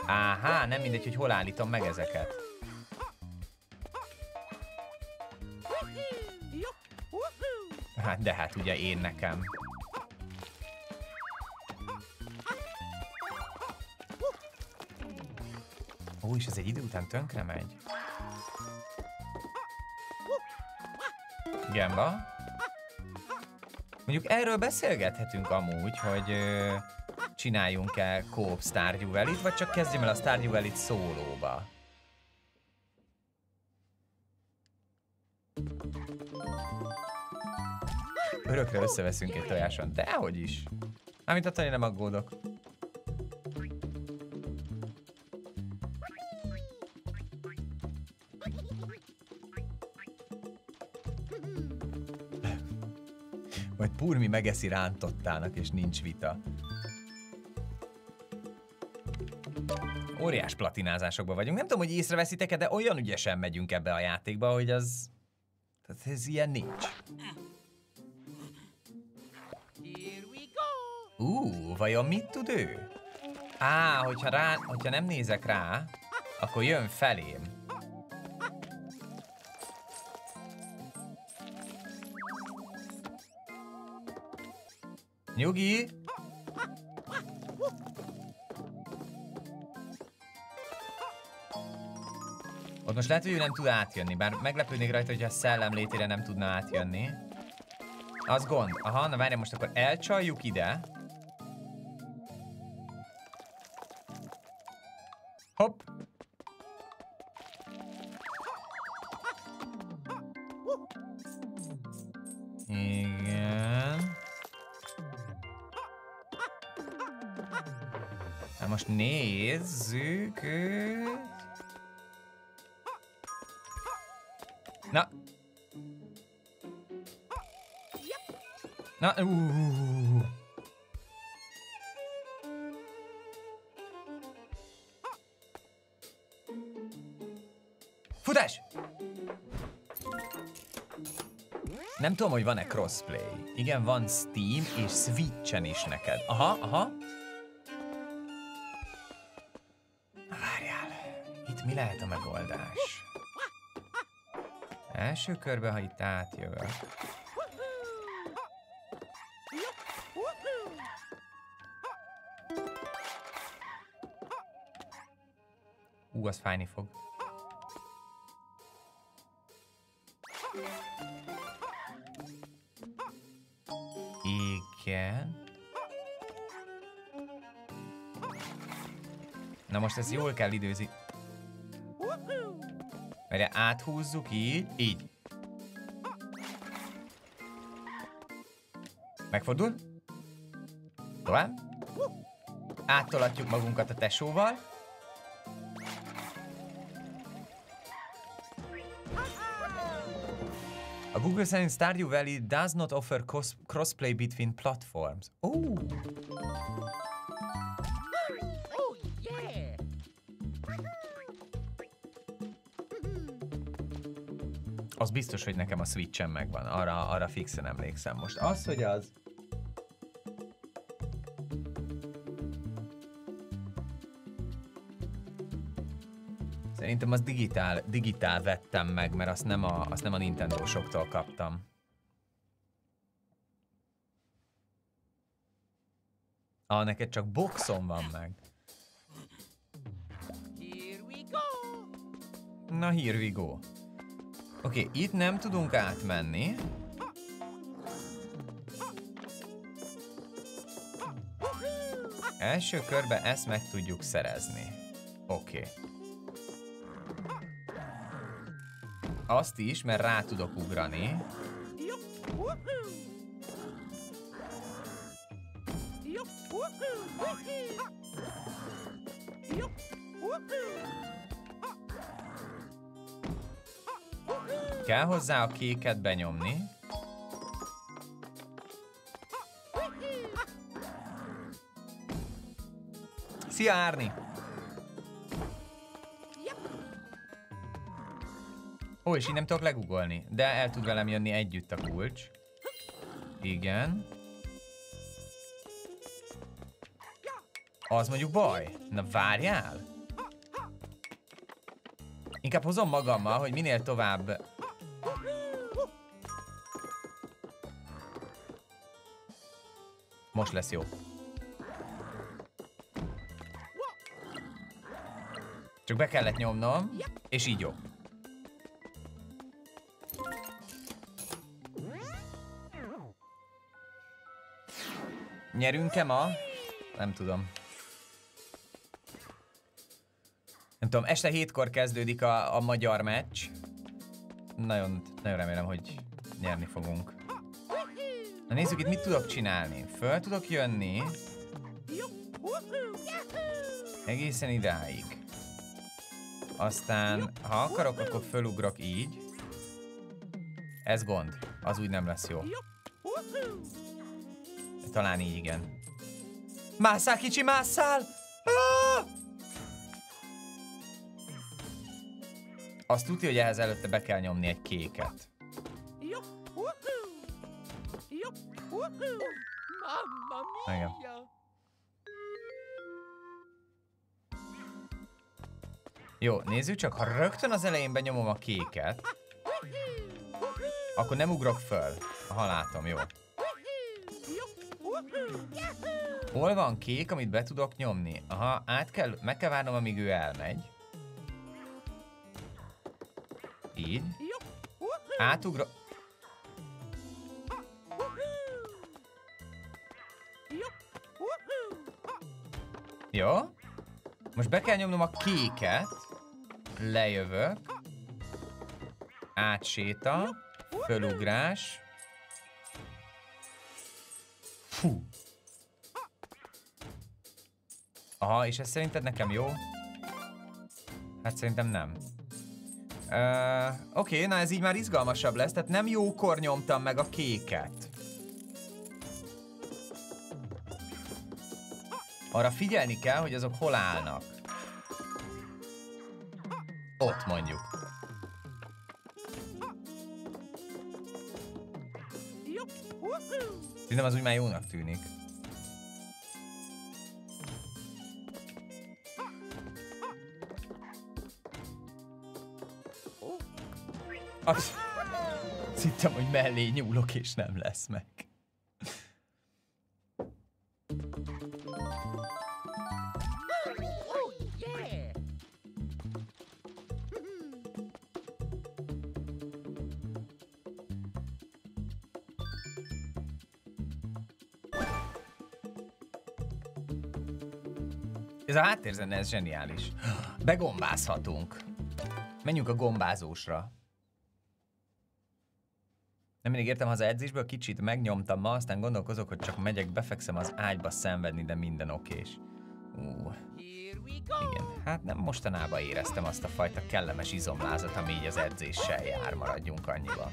Áhá, nem mindegy, hogy hol állítom meg ezeket. Hát de hát ugye én nekem. Ó, és ez egy idő után tönkre megy. Gemba. Mondjuk erről beszélgethetünk amúgy, hogy ö, csináljunk-e Coop Stardew vagy csak kezdjem el a Stardew Valley-t szólóba. Örökre összeveszünk egy tojáson. Dehogy is. Mármint attól én nem aggódok. Majd Purmi megeszi rántottának, és nincs vita. Óriás platinázásokban vagyunk. Nem tudom, hogy észreveszitek-e, de olyan ügyesen megyünk ebbe a játékba, hogy az... Tehát ez ilyen nincs. Ú, vajon mit tud ő? Á, hogyha, rá, hogyha nem nézek rá, akkor jön felém. Nyugi! Ott most lehet, hogy ő nem tud átjönni, bár meglepődnék rajta, hogyha a szellem létére nem tudna átjönni. Az gond. Aha, na várj, most akkor elcsaljuk ide. Hopp. Igen. Na most nézzük. Na. Na, uh. Nem tudom, hogy van-e crossplay. Igen, van Steam és Switchen is neked. Aha, aha. Várjál, itt mi lehet a megoldás? Első körbe, ha itt átjövök. Ú, az fájni fog. Na most ezt jól kell időzni. Mert áthúzzuk így, így. Megfordul. Tovább. Áttolatjuk magunkat a tesóval. A Google szerint Stardew Valley does not offer cos- crossplay between platforms. Oh az biztos, hogy nekem a Switchen megvan. Arra, arra fixen emlékszem most. Az, hogy az... Szerintem az digitál, digitál vettem meg, mert azt nem a, azt nem a Nintendo-soktól kaptam. Ah, neked csak boxon van meg. Na, here we go. Oké, okay, itt nem tudunk átmenni. Első körbe ezt meg tudjuk szerezni. Oké. Okay. Azt is, mert rá tudok ugrani. Kell hozzá a kéket benyomni. Szia Árni! Ó, és így nem tudok legugolni, de el tud velem jönni együtt a kulcs. Igen. Az mondjuk baj. Na várjál! Inkább hozom magammal, hogy minél tovább... most lesz jó. Csak be kellett nyomnom, és így jó. Nyerünk-e ma? Nem tudom. Nem tudom, este hétkor kezdődik a, a magyar meccs. Nagyon, nagyon remélem, hogy nyerni fogunk. Na nézzük itt, mit tudok csinálni. Föl tudok jönni egészen idáig. Aztán, ha akarok, akkor fölugrok így. Ez gond. Az úgy nem lesz jó. Talán így igen. Másszál, kicsi, másszál! Ah! Azt tudja, hogy ehhez előtte be kell nyomni egy kéket. Mamma Igen. mia! Jó, nézzük csak, ha rögtön az elején benyomom a kéket, akkor nem ugrok föl. Ha látom, jó. Hol van kék, amit be tudok nyomni? Aha, át kell, meg kell várnom, amíg ő elmegy. Így. Átugrok. Jó. Most be kell nyomnom a kéket. Lejövök. Átséta. Fölugrás. Fú. Aha, és ez szerinted nekem jó? Hát szerintem nem. Uh, Oké, okay, na ez így már izgalmasabb lesz, tehát nem jókor nyomtam meg a kéket. Arra figyelni kell, hogy azok hol állnak. Ott mondjuk. Szerintem az úgy már jónak tűnik. Azt hittem, hogy mellé nyúlok, és nem lesz meg. Háttérzene, ez zseniális. Begombázhatunk. Menjünk a gombázósra. Nem mindig értem haza edzésből, kicsit megnyomtam ma, aztán gondolkozok, hogy csak megyek, befekszem az ágyba szenvedni, de minden okés. Ú, igen. Hát nem mostanában éreztem azt a fajta kellemes izomlázat, ami így az edzéssel jár, maradjunk annyiba.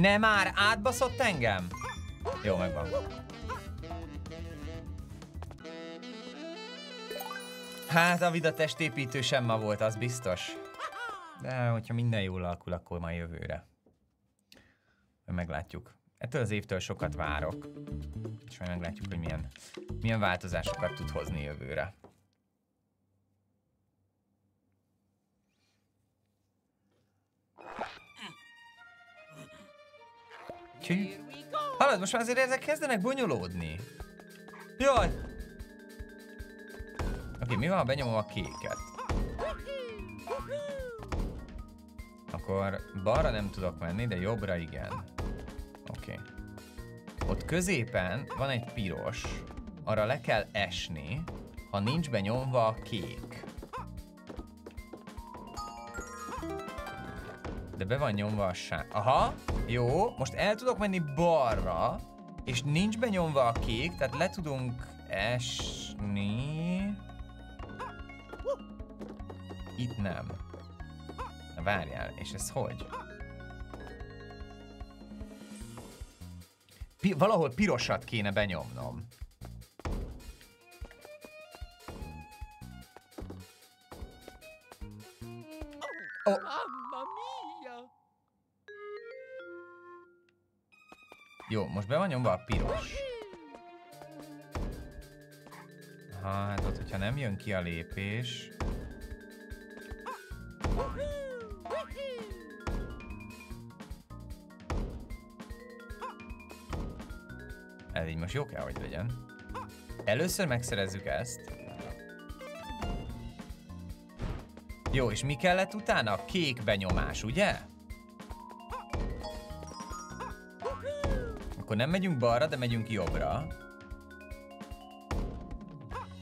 Ne már, átbaszott engem? Jó, megvan. Hát a vida testépítő sem ma volt, az biztos. De hogyha minden jól alakul, akkor majd jövőre. Meglátjuk. Ettől az évtől sokat várok. És majd meglátjuk, hogy milyen, milyen változásokat tud hozni jövőre. Go! Hallod, most már azért ezek kezdenek bonyolódni. Jaj! Oké, mi van, ha benyomom a kéket? Akkor balra nem tudok menni, de jobbra igen. Oké. Ott középen van egy piros, arra le kell esni, ha nincs benyomva a kék. De be van nyomva a sá... Aha, jó, most el tudok menni balra, és nincs benyomva a kék, tehát le tudunk esni... Itt nem. Na várjál, és ez hogy? Pi- valahol pirosat kéne benyomnom. Oh. Jó, most be van nyomva a piros. Hát ott, hogyha nem jön ki a lépés... Ez így most jó kell, hogy legyen. Először megszerezzük ezt. Jó, és mi kellett utána? Kék benyomás, ugye? Akkor nem megyünk balra, de megyünk jobbra.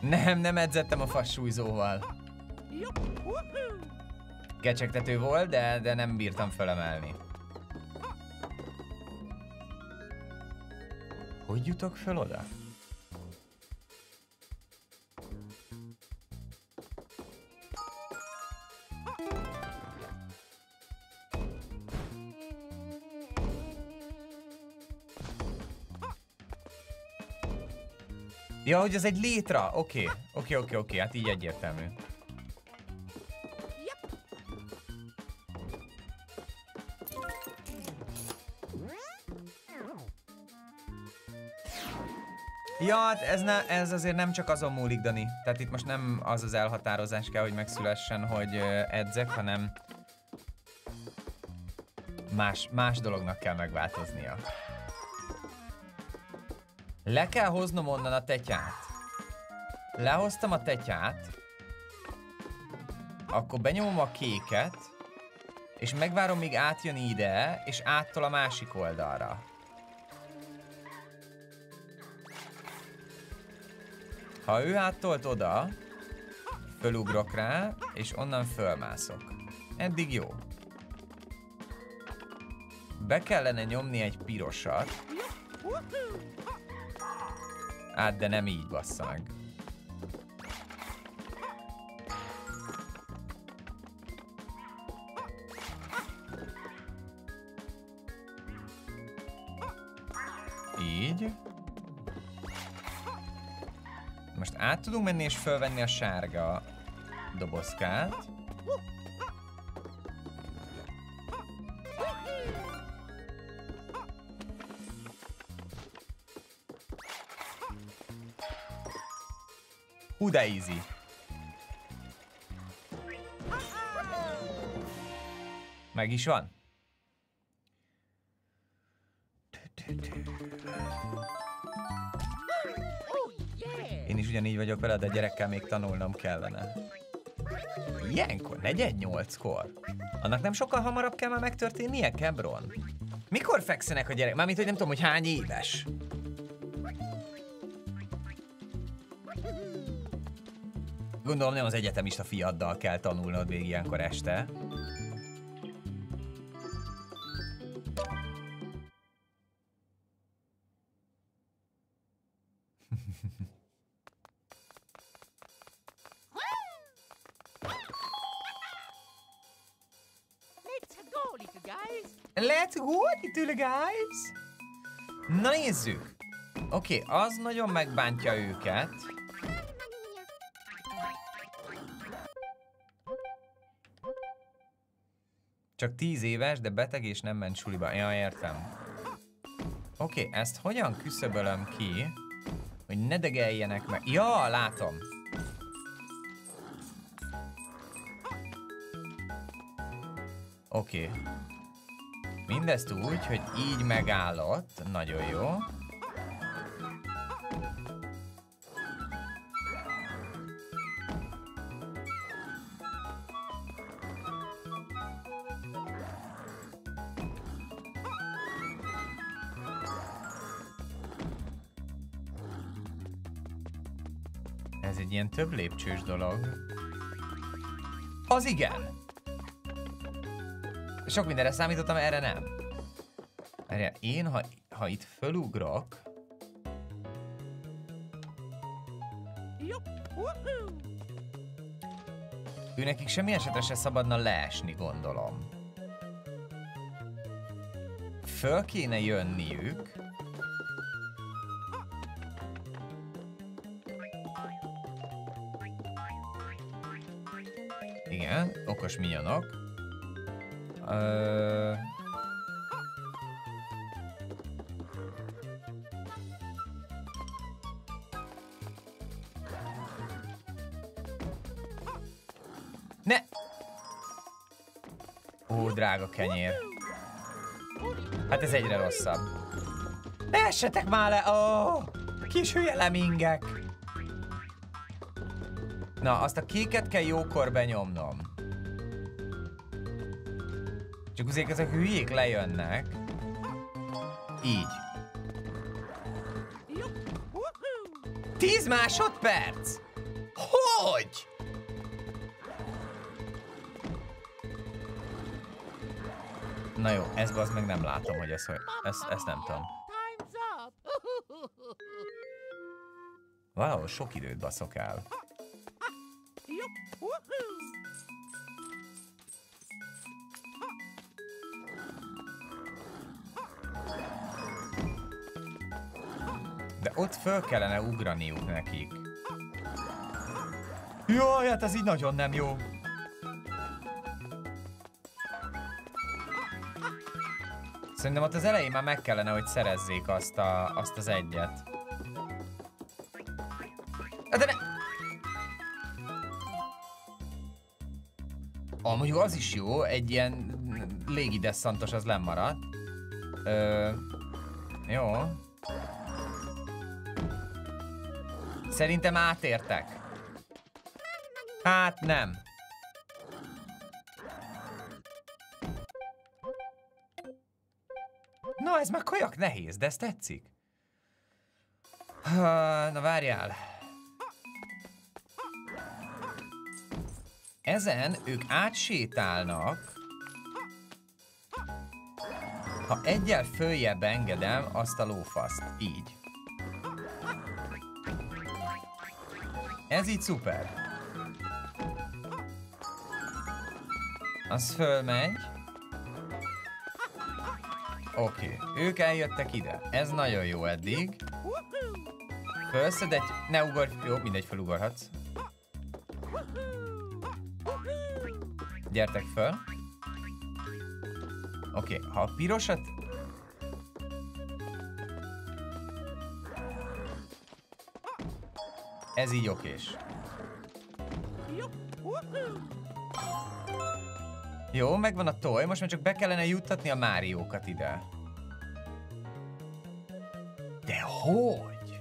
Nem, nem edzettem a fassújzóval. Kecsegtető volt, de, de nem bírtam felemelni. Hogy jutok fel oda? Ja, hogy ez egy létra. Oké, okay. oké, okay, oké, okay, oké, hát így egyértelmű. Ja, hát ez, ne, ez azért nem csak azon múlik, Dani. Tehát itt most nem az az elhatározás kell, hogy megszülessen, hogy edzek, hanem más, más dolognak kell megváltoznia. Le kell hoznom onnan a tetyát. Lehoztam a tetyát. Akkor benyomom a kéket. És megvárom, míg átjön ide, és áttol a másik oldalra. Ha ő áttolt oda, fölugrok rá, és onnan fölmászok. Eddig jó. Be kellene nyomni egy pirosat. Hát, de nem így bassza meg. Így. Most át tudunk menni és fölvenni a sárga dobozkát. Hú, de easy. Meg is van? Én is ugyanígy vagyok vele, de gyerekkel még tanulnom kellene. Ilyenkor? 48-kor? Annak nem sokkal hamarabb kell már megtörténnie, Kebron? Mikor fekszenek a gyerek? Mármint, hogy nem tudom, hogy hány éves. Gondolom nem az egyetemista fiaddal kell tanulnod végig ilyenkor este. Let's go, little guys! Na nézzük! Oké, okay, az nagyon megbántja őket. Csak 10 éves, de beteg és nem ment suliba. Ja, értem. Oké, okay, ezt hogyan küszöbölöm ki, hogy ne degeljenek meg? Ja, látom. Oké. Okay. Mindezt úgy, hogy így megállott. Nagyon jó. Több lépcsős dolog. Az igen! Sok mindenre számítottam, erre nem. Erre én, ha, ha itt fölugrok... Ő nekik semmi esetre se szabadna leesni, gondolom. Föl kéne jönniük. gyilkos minyanok. Ö... Ne! Ó, drága kenyér. Hát ez egyre rosszabb. Ne essetek már le! Ó, kis hülye lemingek! Na, azt a kéket kell jókor benyomnom. Csak azért ezek hülyék lejönnek. Így. 10 másodperc? Hogy? Na jó, ez az meg nem látom, hogy ez, hogy ezt, ezt nem tudom. Wow, sok időt baszok el. Föl kellene ugraniuk nekik. Jaj, hát ez így nagyon nem jó. Szerintem ott az elején már meg kellene, hogy szerezzék azt, a, azt az egyet. De ne... Ah, mondjuk az is jó, egy ilyen légidesszantos az lemaradt. Ö, jó. Szerintem átértek. Hát nem. Na, ez már kajak nehéz, de ez tetszik. Ha, Na várjál. Ezen ők átsétálnak. Ha egyel följebb engedem azt a lófaszt. Így. Ez így szuper. Az fölmegy. Oké, okay. ők eljöttek ide. Ez nagyon jó eddig. Fölszed egy... Ne ugorj... Jó, mindegy, felugorhatsz. Gyertek föl. Oké, okay. ha a pirosat... Ez így okés. Jó, megvan a toj, most már csak be kellene juttatni a Máriókat ide. De hogy?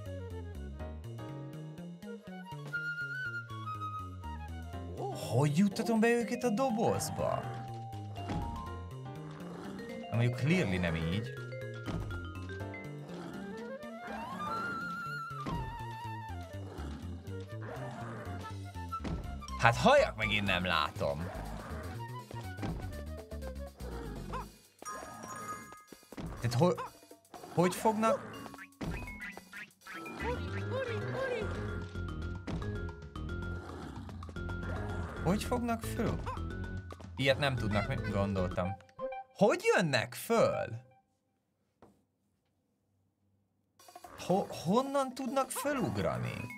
Hogy juttatom be őket a dobozba? Na, Mondjuk clearly nem így. Hát hajak meg én nem látom. Tehát ho hogy fognak? Hogy fognak föl? Ilyet nem tudnak, gondoltam. Hogy jönnek föl? Ho honnan tudnak fölugrani?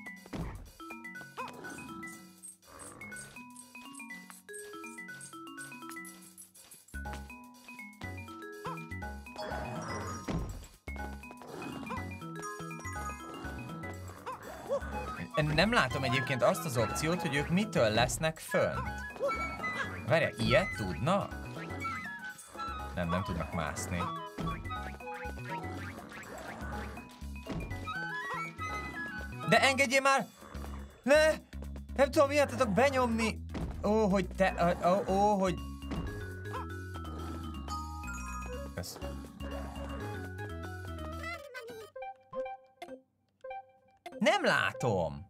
Nem látom egyébként azt az opciót, hogy ők mitől lesznek fönt. Várjál, ilyet tudnak? Nem, nem tudnak mászni. De engedjél már! Ne! Nem tudom, miért tudok benyomni! Ó, hogy te... Ó, ó hogy... Kösz. Nem látom!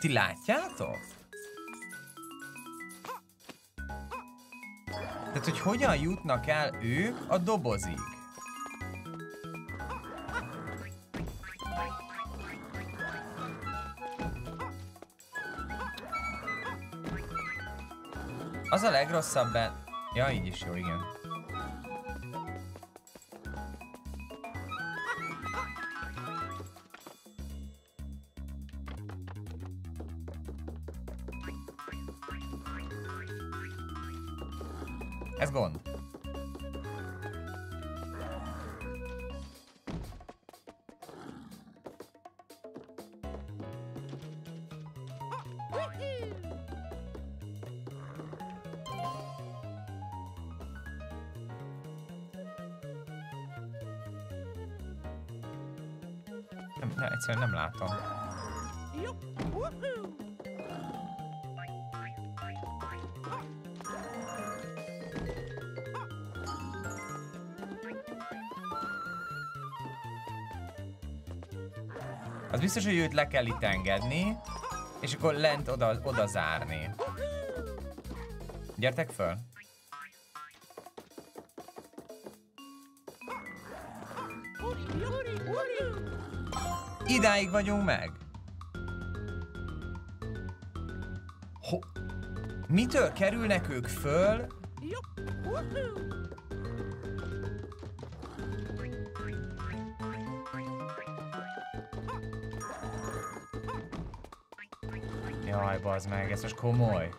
Ti látjátok? Tehát, hogy hogyan jutnak el ők a dobozig? Az a legrosszabb ben... Ja, így is jó, igen. Biztos, hogy őt le kell itt engedni, és akkor lent oda, oda zárni. Gyertek föl! Idáig vagyunk meg. Ho Mitől kerülnek ők föl? Bazd meg, ez most komoly.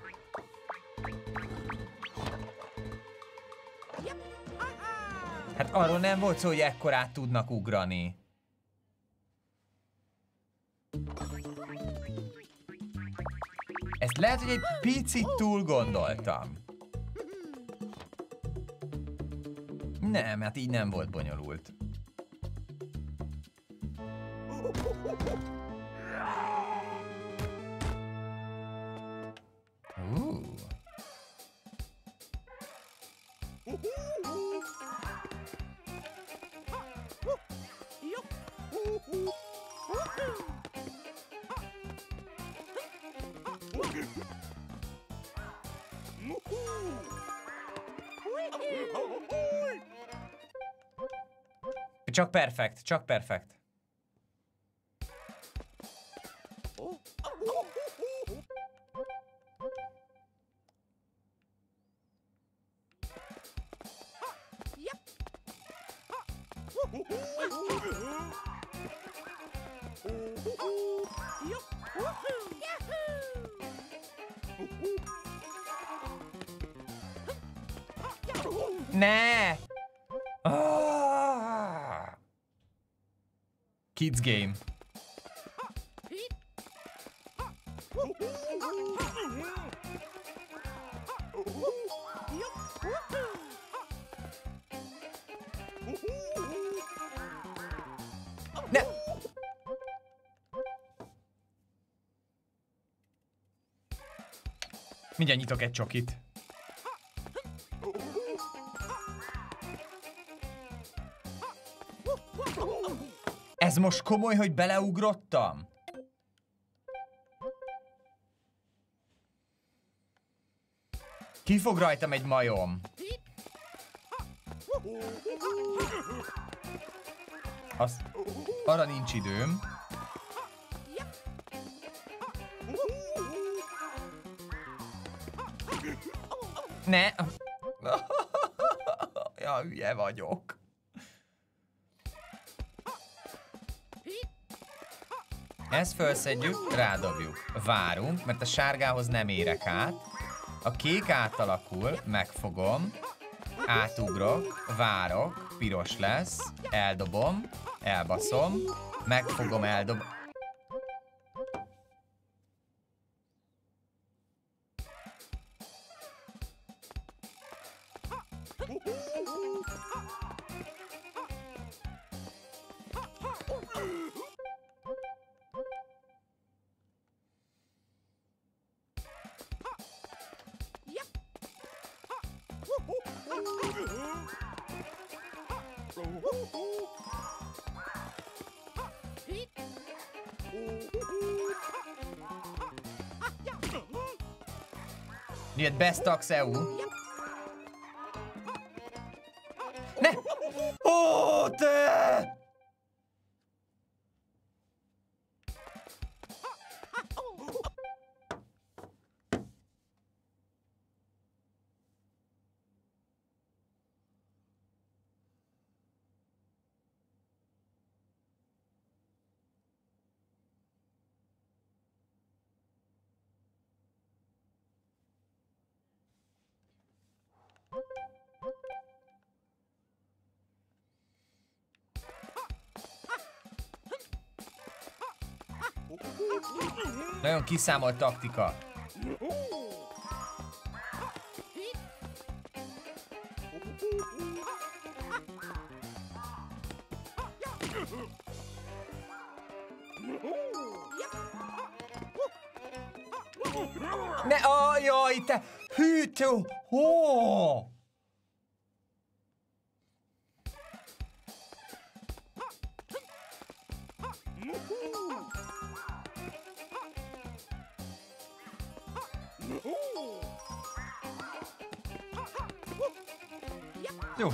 Hát arról nem volt szó, hogy ekkorát tudnak ugrani. Ezt lehet, hogy egy picit túl gondoltam. Nem, hát így nem volt bonyolult. Csak perfekt, csak perfekt. Ne! Ah! Kids game. Ne! Mindjárt nyitok egy csokit. Ez most komoly, hogy beleugrottam? Ki rajtam egy majom? Az, arra nincs időm. Ne! <laughs> ja, hülye vagyok. Ezt felszedjük, rádobjuk. Várunk, mert a sárgához nem érek át. A kék átalakul, megfogom, átugrok, várok, piros lesz, eldobom, elbaszom, megfogom, eldob... Jött Bestax EU. Ne! kiszámolt taktika. Ne, ajaj, te hűtő, hó!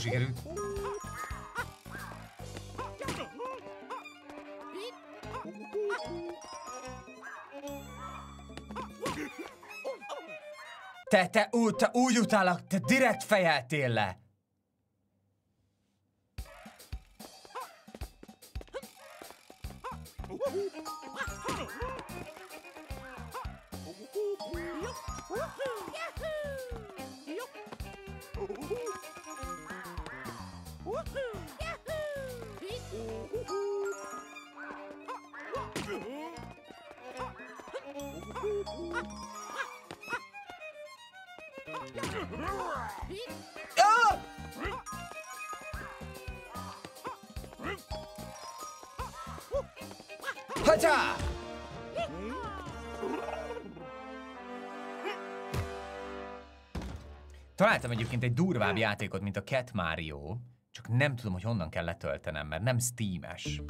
Sikerült. Te, te, ú, te úgy utálak, te direkt fejeltél le. Ah! Hacsá! Találtam egyébként egy durvább játékot, mint a Cat Mario, csak nem tudom, hogy honnan kell letöltenem, mert nem Steam-es.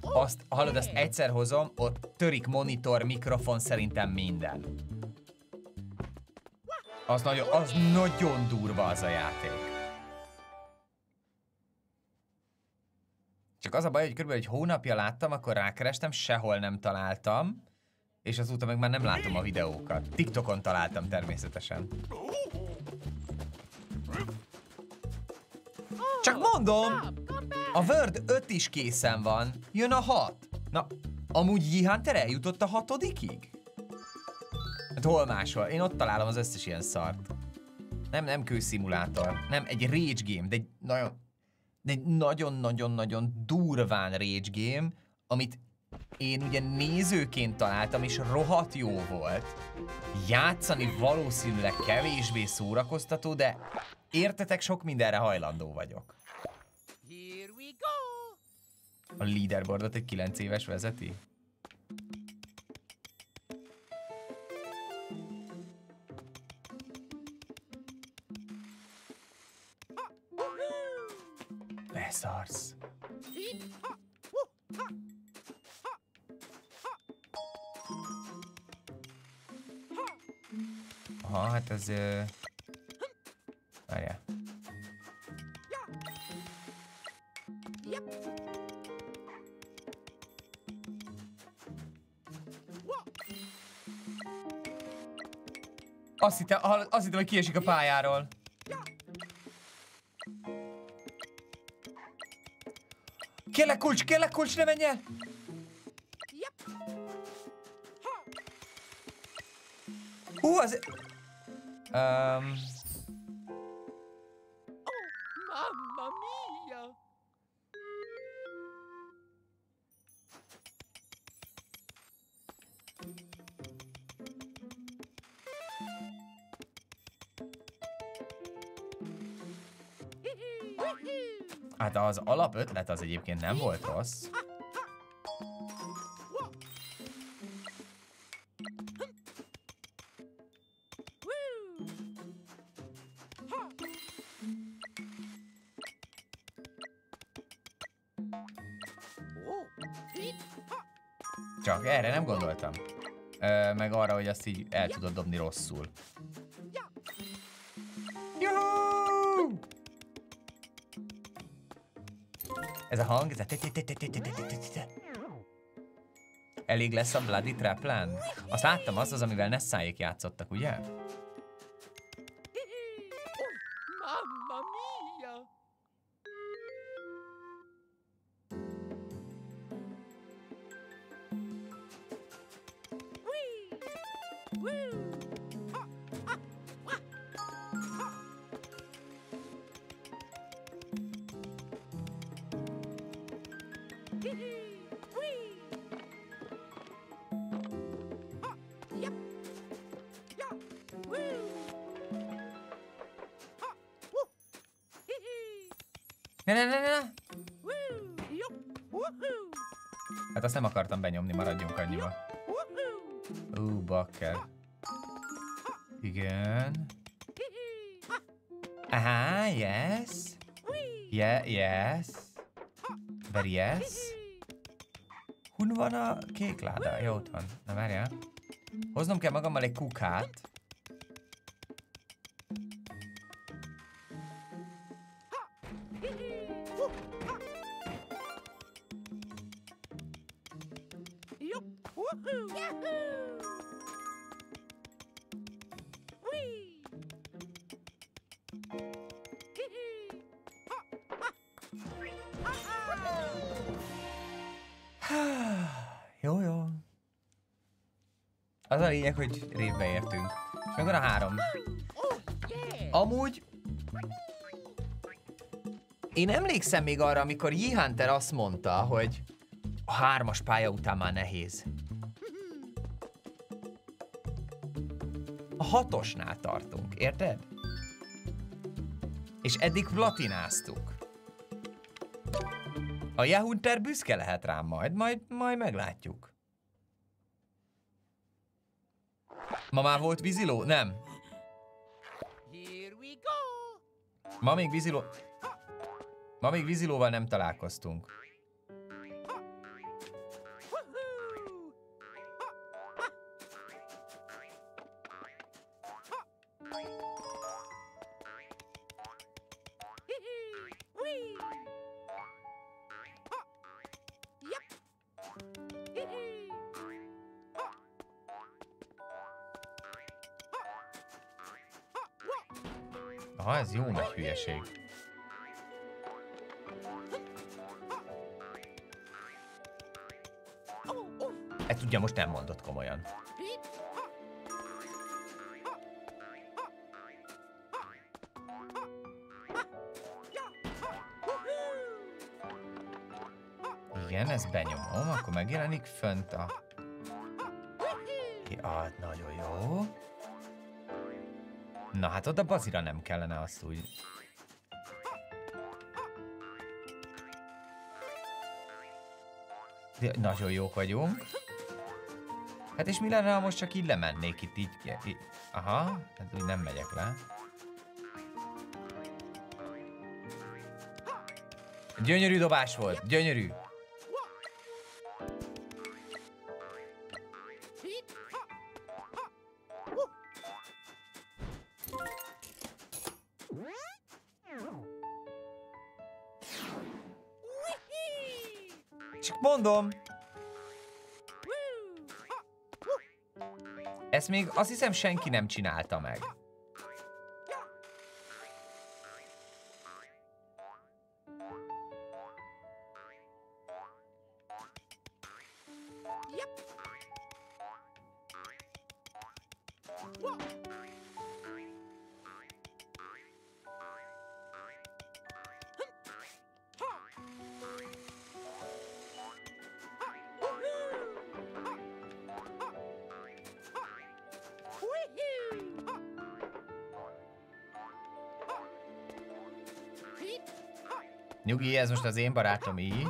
Azt, hallod, azt egyszer hozom, ott törik monitor, mikrofon, szerintem minden. Az nagyon, az nagyon durva az a játék. Csak az a baj, hogy körülbelül egy hónapja láttam, akkor rákerestem, sehol nem találtam, és azóta meg már nem látom a videókat. TikTokon találtam természetesen. Csak mondom, a Word 5 is készen van, jön a 6. Na, amúgy Jihunter eljutott a hatodikig? Hát hol máshol? Én ott találom az összes ilyen szart. Nem, nem kőszimulátor. Nem, egy rage game, de egy nagyon... De egy nagyon-nagyon-nagyon durván rage game, amit én ugye nézőként találtam, és rohadt jó volt. Játszani valószínűleg kevésbé szórakoztató, de értetek, sok mindenre hajlandó vagyok. Here we go. A leaderboardot egy 9 éves vezeti? Beszarsz. Aha, hát ez... Uh... Várjál. Azt hittem, azt hittem, hogy kiesik a pályáról. Kérlek kulcs, kérlek kulcs, ne menj el! Hú, az... Um, Mamma mia. hát az alapötlet az egyébként nem volt rossz. Csak erre nem gondoltam. Ö, meg arra, hogy azt így el tudod dobni rosszul. Juhú! Ez a hang, ez a Elég lesz a Bloody Trapland? Azt láttam, az az, amivel Nessáék játszottak, ugye? Kell Az a lényeg, hogy révbe értünk. És megvan a három. Amúgy... Én emlékszem még arra, amikor J. Hunter azt mondta, hogy a hármas pálya után már nehéz. A hatosnál tartunk, érted? És eddig platináztuk. A Jehunter büszke lehet rám majd, majd, majd meglátjuk. Ma már volt víziló? Nem. Ma még víziló... Ma még vízilóval nem találkoztunk. Hülyeség. Ezt ugye most nem mondott komolyan. Igen, ezt benyomom, akkor megjelenik fönt a... Ja, nagyon jó. Na hát oda bazira nem kellene azt úgy... De nagyon jók vagyunk. Hát és mi lenne, ha most csak így lemennék itt így? aha, hát úgy nem megyek le. Gyönyörű dobás volt, gyönyörű. Csak mondom. Ezt még azt hiszem senki nem csinálta meg. Nyugi, ez most az én barátom így.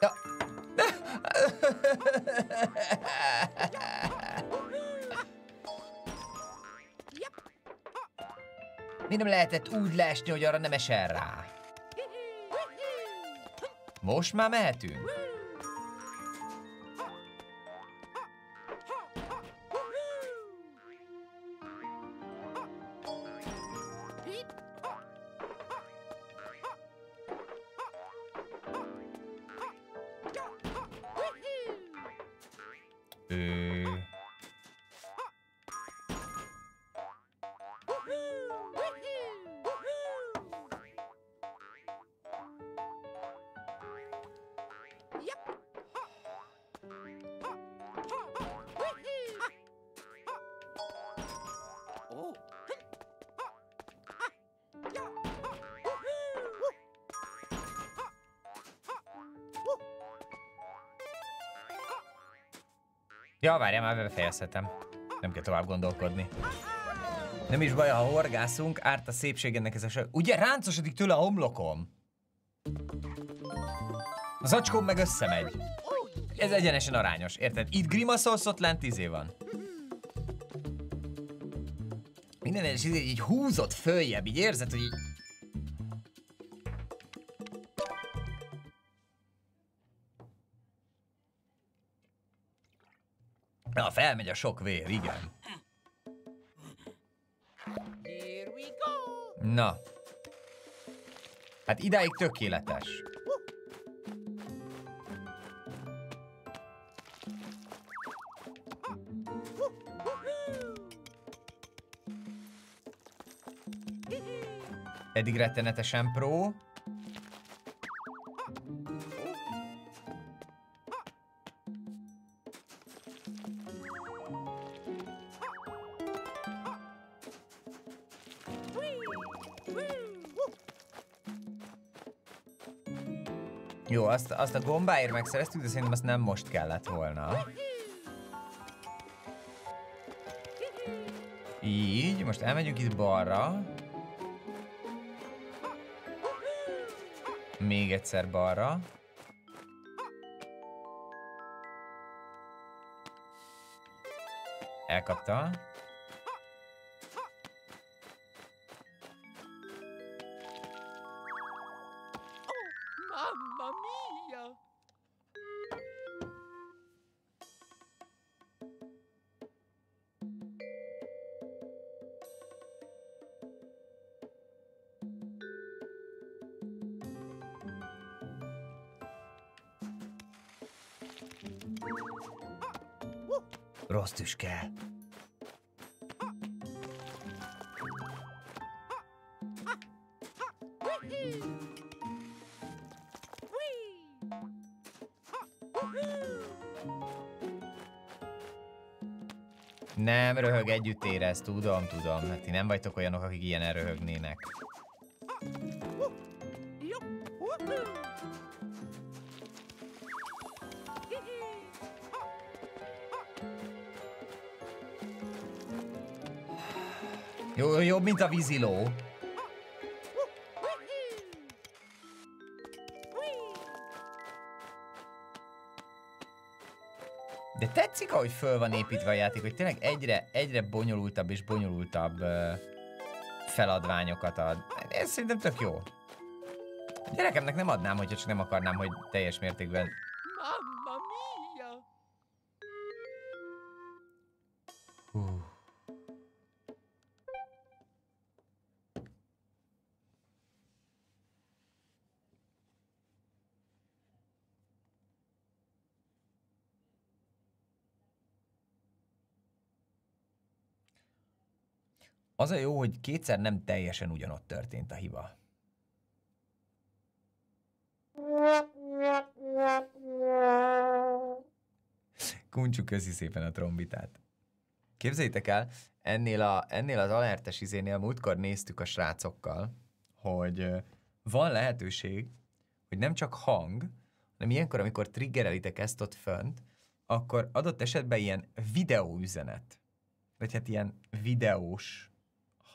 Ja. Mi nem lehetett úgy leesni, hogy arra nem esel rá? Most már mehetünk? Ja, várjál, már befejezhetem. Nem kell tovább gondolkodni. Nem is baj, ha horgászunk, árt a szépségenek ez a se... Ugye ráncosodik tőle a homlokom? Az acskóm meg összemegy. Ez egyenesen arányos, érted? Itt grimaszolsz, ott lent izé van. Minden egyes izé így húzott följebb, így érzed, hogy így... Na, felmegy a sok vér, igen. Na. Hát idáig tökéletes. Eddig rettenetesen pró. Azt, azt a gombáért megszereztük, de szerintem azt nem most kellett volna. Így, most elmegyünk itt balra. Még egyszer balra. Elkapta. Rossz tüske. Nem röhög együtt érez, tudom, tudom. Hát ti nem vagytok olyanok, akik ilyen röhögnének. Jobb, mint a víziló. De tetszik, ahogy föl van építve a játék, hogy tényleg egyre, egyre bonyolultabb és bonyolultabb feladványokat ad. Ez szerintem tök jó. A gyerekemnek nem adnám, hogyha csak nem akarnám, hogy teljes mértékben... Az a jó, hogy kétszer nem teljesen ugyanott történt a hiba. Kuncsú közi szépen a trombitát. Képzeljétek el, ennél, a, ennél az alertes izénél múltkor néztük a srácokkal, hogy van lehetőség, hogy nem csak hang, hanem ilyenkor, amikor triggerelitek ezt ott fönt, akkor adott esetben ilyen videóüzenet, vagy hát ilyen videós,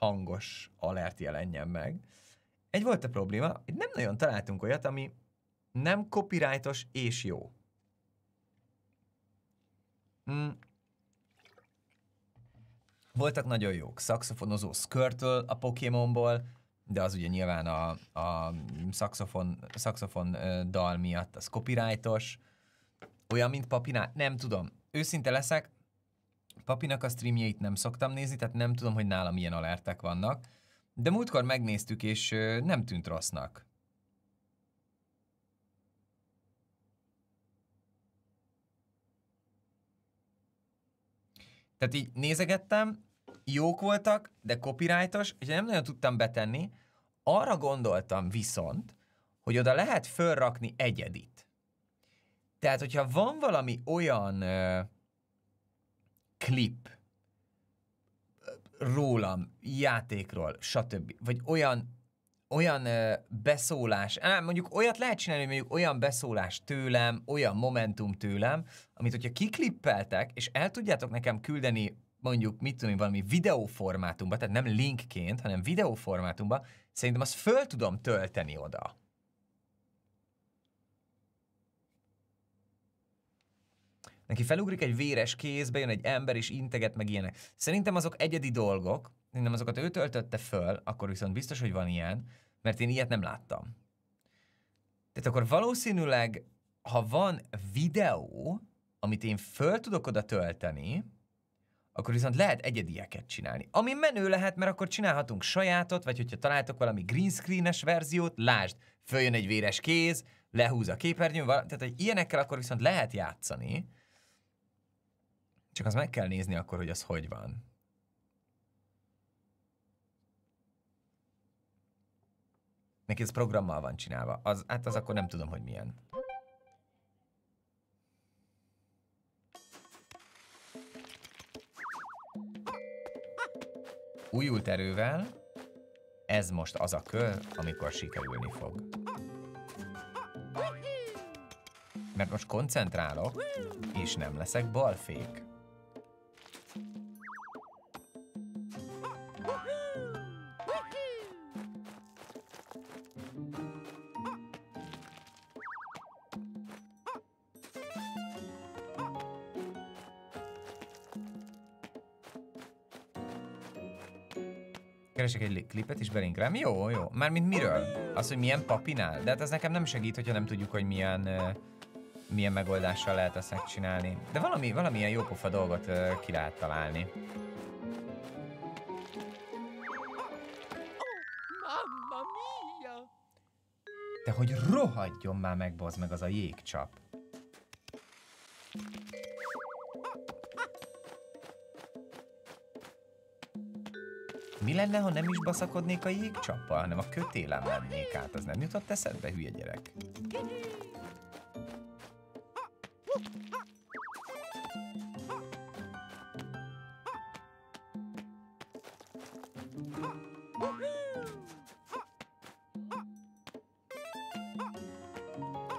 hangos alert jelenjen meg. Egy volt a probléma, hogy nem nagyon találtunk olyat, ami nem copyrightos és jó. Mm. Voltak nagyon jók. Szaxofonozó Skirtle a Pokémonból, de az ugye nyilván a, a szaxofon, szaxofon dal miatt az copyrightos. Olyan, mint Papinál, nem tudom. Őszinte leszek, Papinak a streamjeit nem szoktam nézni, tehát nem tudom, hogy nálam milyen alertek vannak. De múltkor megnéztük, és nem tűnt rossznak. Tehát így nézegettem, jók voltak, de copyrightos, és nem nagyon tudtam betenni. Arra gondoltam viszont, hogy oda lehet fölrakni egyedit. Tehát, hogyha van valami olyan klip rólam, játékról, stb. Vagy olyan olyan beszólás, á, mondjuk olyat lehet csinálni, hogy mondjuk olyan beszólás tőlem, olyan momentum tőlem, amit hogyha kiklippeltek, és el tudjátok nekem küldeni mondjuk, mit tudom én, valami videóformátumba, tehát nem linkként, hanem videóformátumba, szerintem azt föl tudom tölteni oda. Neki felugrik egy véres kézbe, jön egy ember és integet meg ilyenek. Szerintem azok egyedi dolgok, szerintem azokat ő töltötte föl, akkor viszont biztos, hogy van ilyen, mert én ilyet nem láttam. Tehát akkor valószínűleg, ha van videó, amit én föl tudok oda tölteni, akkor viszont lehet egyedieket csinálni. Ami menő lehet, mert akkor csinálhatunk sajátot, vagy hogyha találtok valami green screenes verziót, lásd, följön egy véres kéz, lehúz a képernyőn, tehát hogy ilyenekkel akkor viszont lehet játszani, csak az meg kell nézni akkor, hogy az hogy van. Neki ez programmal van csinálva. Az, hát az akkor nem tudom, hogy milyen. Újult erővel, ez most az a kör, amikor sikerülni fog. Mert most koncentrálok, és nem leszek balfék. Keresek egy klipet is belinkrem. Jó, jó. Mármint miről? Az, hogy milyen papinál? De hát ez nekem nem segít, hogyha nem tudjuk, hogy milyen, milyen megoldással lehet ezt megcsinálni. De valami, valamilyen jópofa dolgot ki lehet találni. De hogy rohadjon már meg, meg az a jégcsap. Mi lenne, ha nem is baszakodnék a jégcsappal, hanem a kötélem lennék át? Az nem jutott eszedbe, hülye gyerek?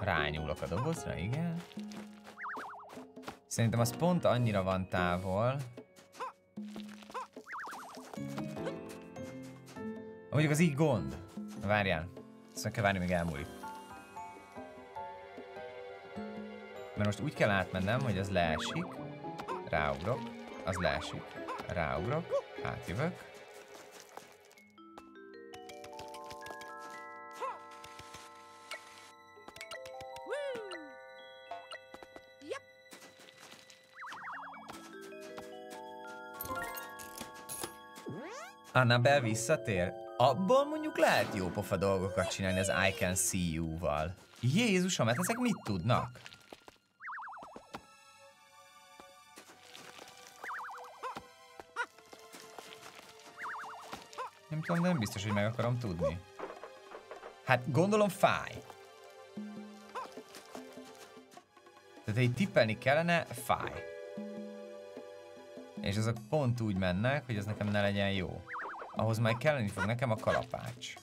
Rányúlok a dobozra, igen. Szerintem az pont annyira van távol. Mondjuk az így gond. Várjál. Ezt kell várni, még elmúlik. Mert most úgy kell átmennem, hogy az leesik, ráugrok, az leesik, ráugrok, átjövök. Annabelle visszatér? Abból mondjuk lehet jó pofa dolgokat csinálni az I Can See You-val. Jézusom, hát ezek mit tudnak? Nem tudom, de nem biztos, hogy meg akarom tudni. Hát gondolom fáj. Tehát egy tippelni kellene, fáj. És azok pont úgy mennek, hogy ez nekem ne legyen jó. Ahhoz majd kelleni fog nekem a kalapács.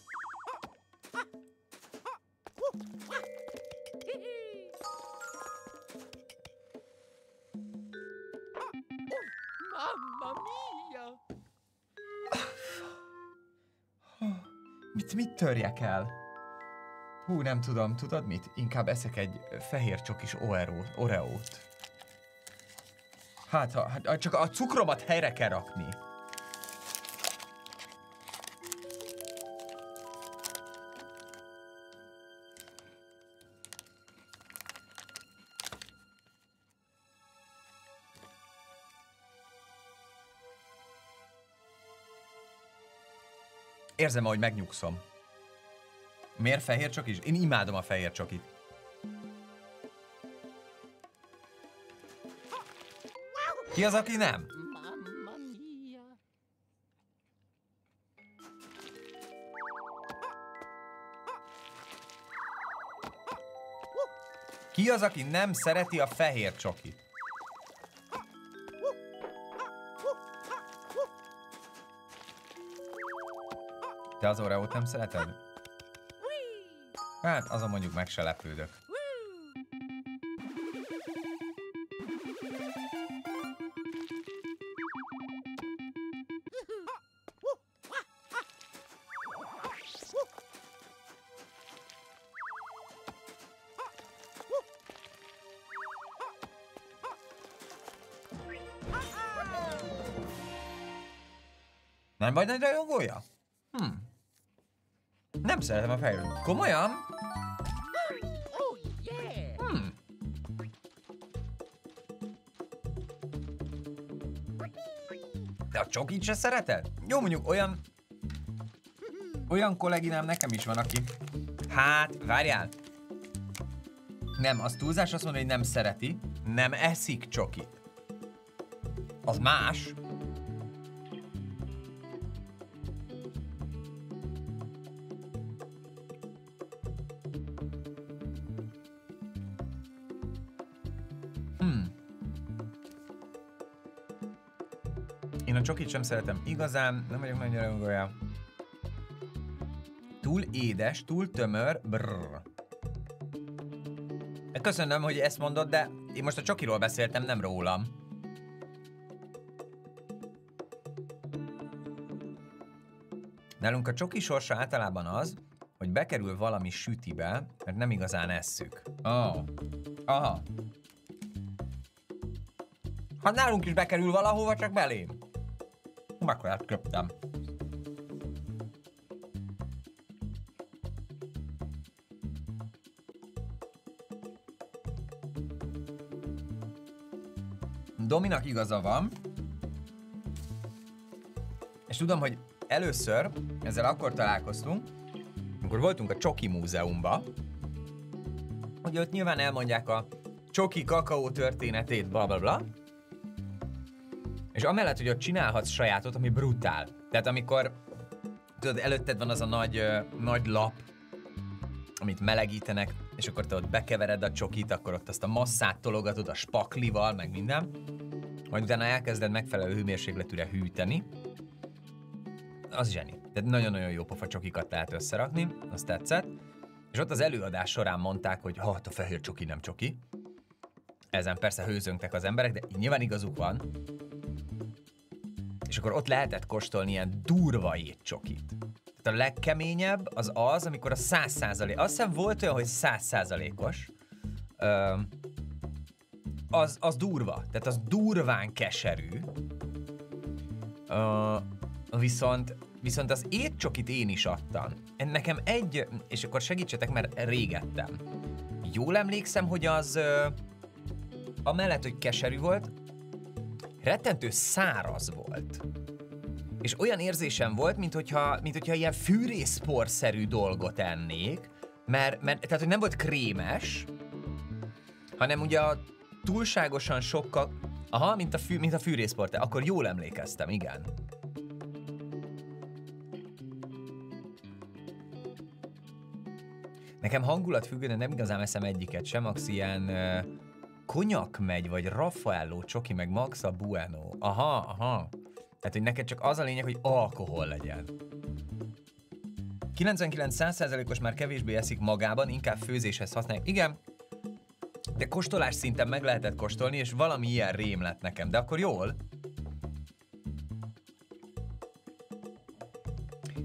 Mit, mit törjek el? Hú, nem tudom, tudod mit? Inkább eszek egy fehér csokis Oreo, Oreót. Hát, ha, hát csak a cukromat helyre kell rakni. Érzem, ahogy megnyugszom. Miért fehér csokis? Én imádom a fehér csokit. Ki az, aki nem? Ki az, aki nem szereti a fehér csokit? Te az óráot nem szereted? Hát, azon mondjuk meg se lepődök. Nem vagy nagy rajongója? Szeretem a fejről. Komolyan? Oh yeah. Hm. De a csokit se szereted? Jó, mondjuk olyan... Olyan kolléginám nekem is van, aki... Hát, várjál. Nem, az túlzás azt mondani, hogy nem szereti, nem eszik csokit. Az más. A csokit sem szeretem igazán, nem vagyok nagyon rajongója. Túl édes, túl tömör, brrr. Köszönöm, hogy ezt mondod, de én most a csokiról beszéltem, nem rólam. Nálunk a csoki sorsa általában az, hogy bekerül valami sütibe, mert nem igazán esszük. Oh. Aha. Hát nálunk is bekerül valahova, csak belém. Mekkorát köptem. Dominak igaza van, és tudom, hogy először ezzel akkor találkoztunk, amikor voltunk a Csoki Múzeumban, hogy ott nyilván elmondják a csoki kakaó történetét, bla bla bla, és amellett, hogy ott csinálhatsz sajátot, ami brutál. Tehát amikor, tudod, előtted van az a nagy, ö, nagy lap, amit melegítenek, és akkor te ott bekevered a csokit, akkor ott azt a masszát tologatod a spaklival, meg minden. Majd utána elkezded megfelelő hőmérsékletűre hűteni. Az zseni. Tehát nagyon-nagyon jó pofa csokikat lehet összerakni, azt tetszett. És ott az előadás során mondták, hogy hát a fehér csoki nem csoki. Ezen persze hőzöngtek az emberek, de nyilván igazuk van. És akkor ott lehetett kóstolni ilyen durva étcsokit. Tehát a legkeményebb az az, amikor a 100 százalék, azt hiszem volt olyan, hogy 100 százalékos, az, az durva, tehát az durván keserű, Ö, viszont, viszont az étcsokit én is adtam. Nekem egy, és akkor segítsetek, mert régettem. Jól emlékszem, hogy az, ö, amellett, hogy keserű volt, rettentő száraz volt. És olyan érzésem volt, mint hogyha, mint hogyha ilyen fűrészporszerű dolgot ennék, mert, mert tehát, hogy nem volt krémes, hanem ugye a túlságosan sokkal... Aha, mint a, fű, mint a fűrészport, akkor jól emlékeztem, igen. Nekem hangulat függő, de nem igazán eszem egyiket sem, max ilyen konyak megy, vagy Raffaello csoki, meg max a bueno. Aha, aha. Tehát, hogy neked csak az a lényeg, hogy alkohol legyen. 99-100%-os már kevésbé eszik magában, inkább főzéshez használják. Igen, de kóstolás szinten meg lehetett kóstolni, és valami ilyen rém lett nekem. De akkor jól.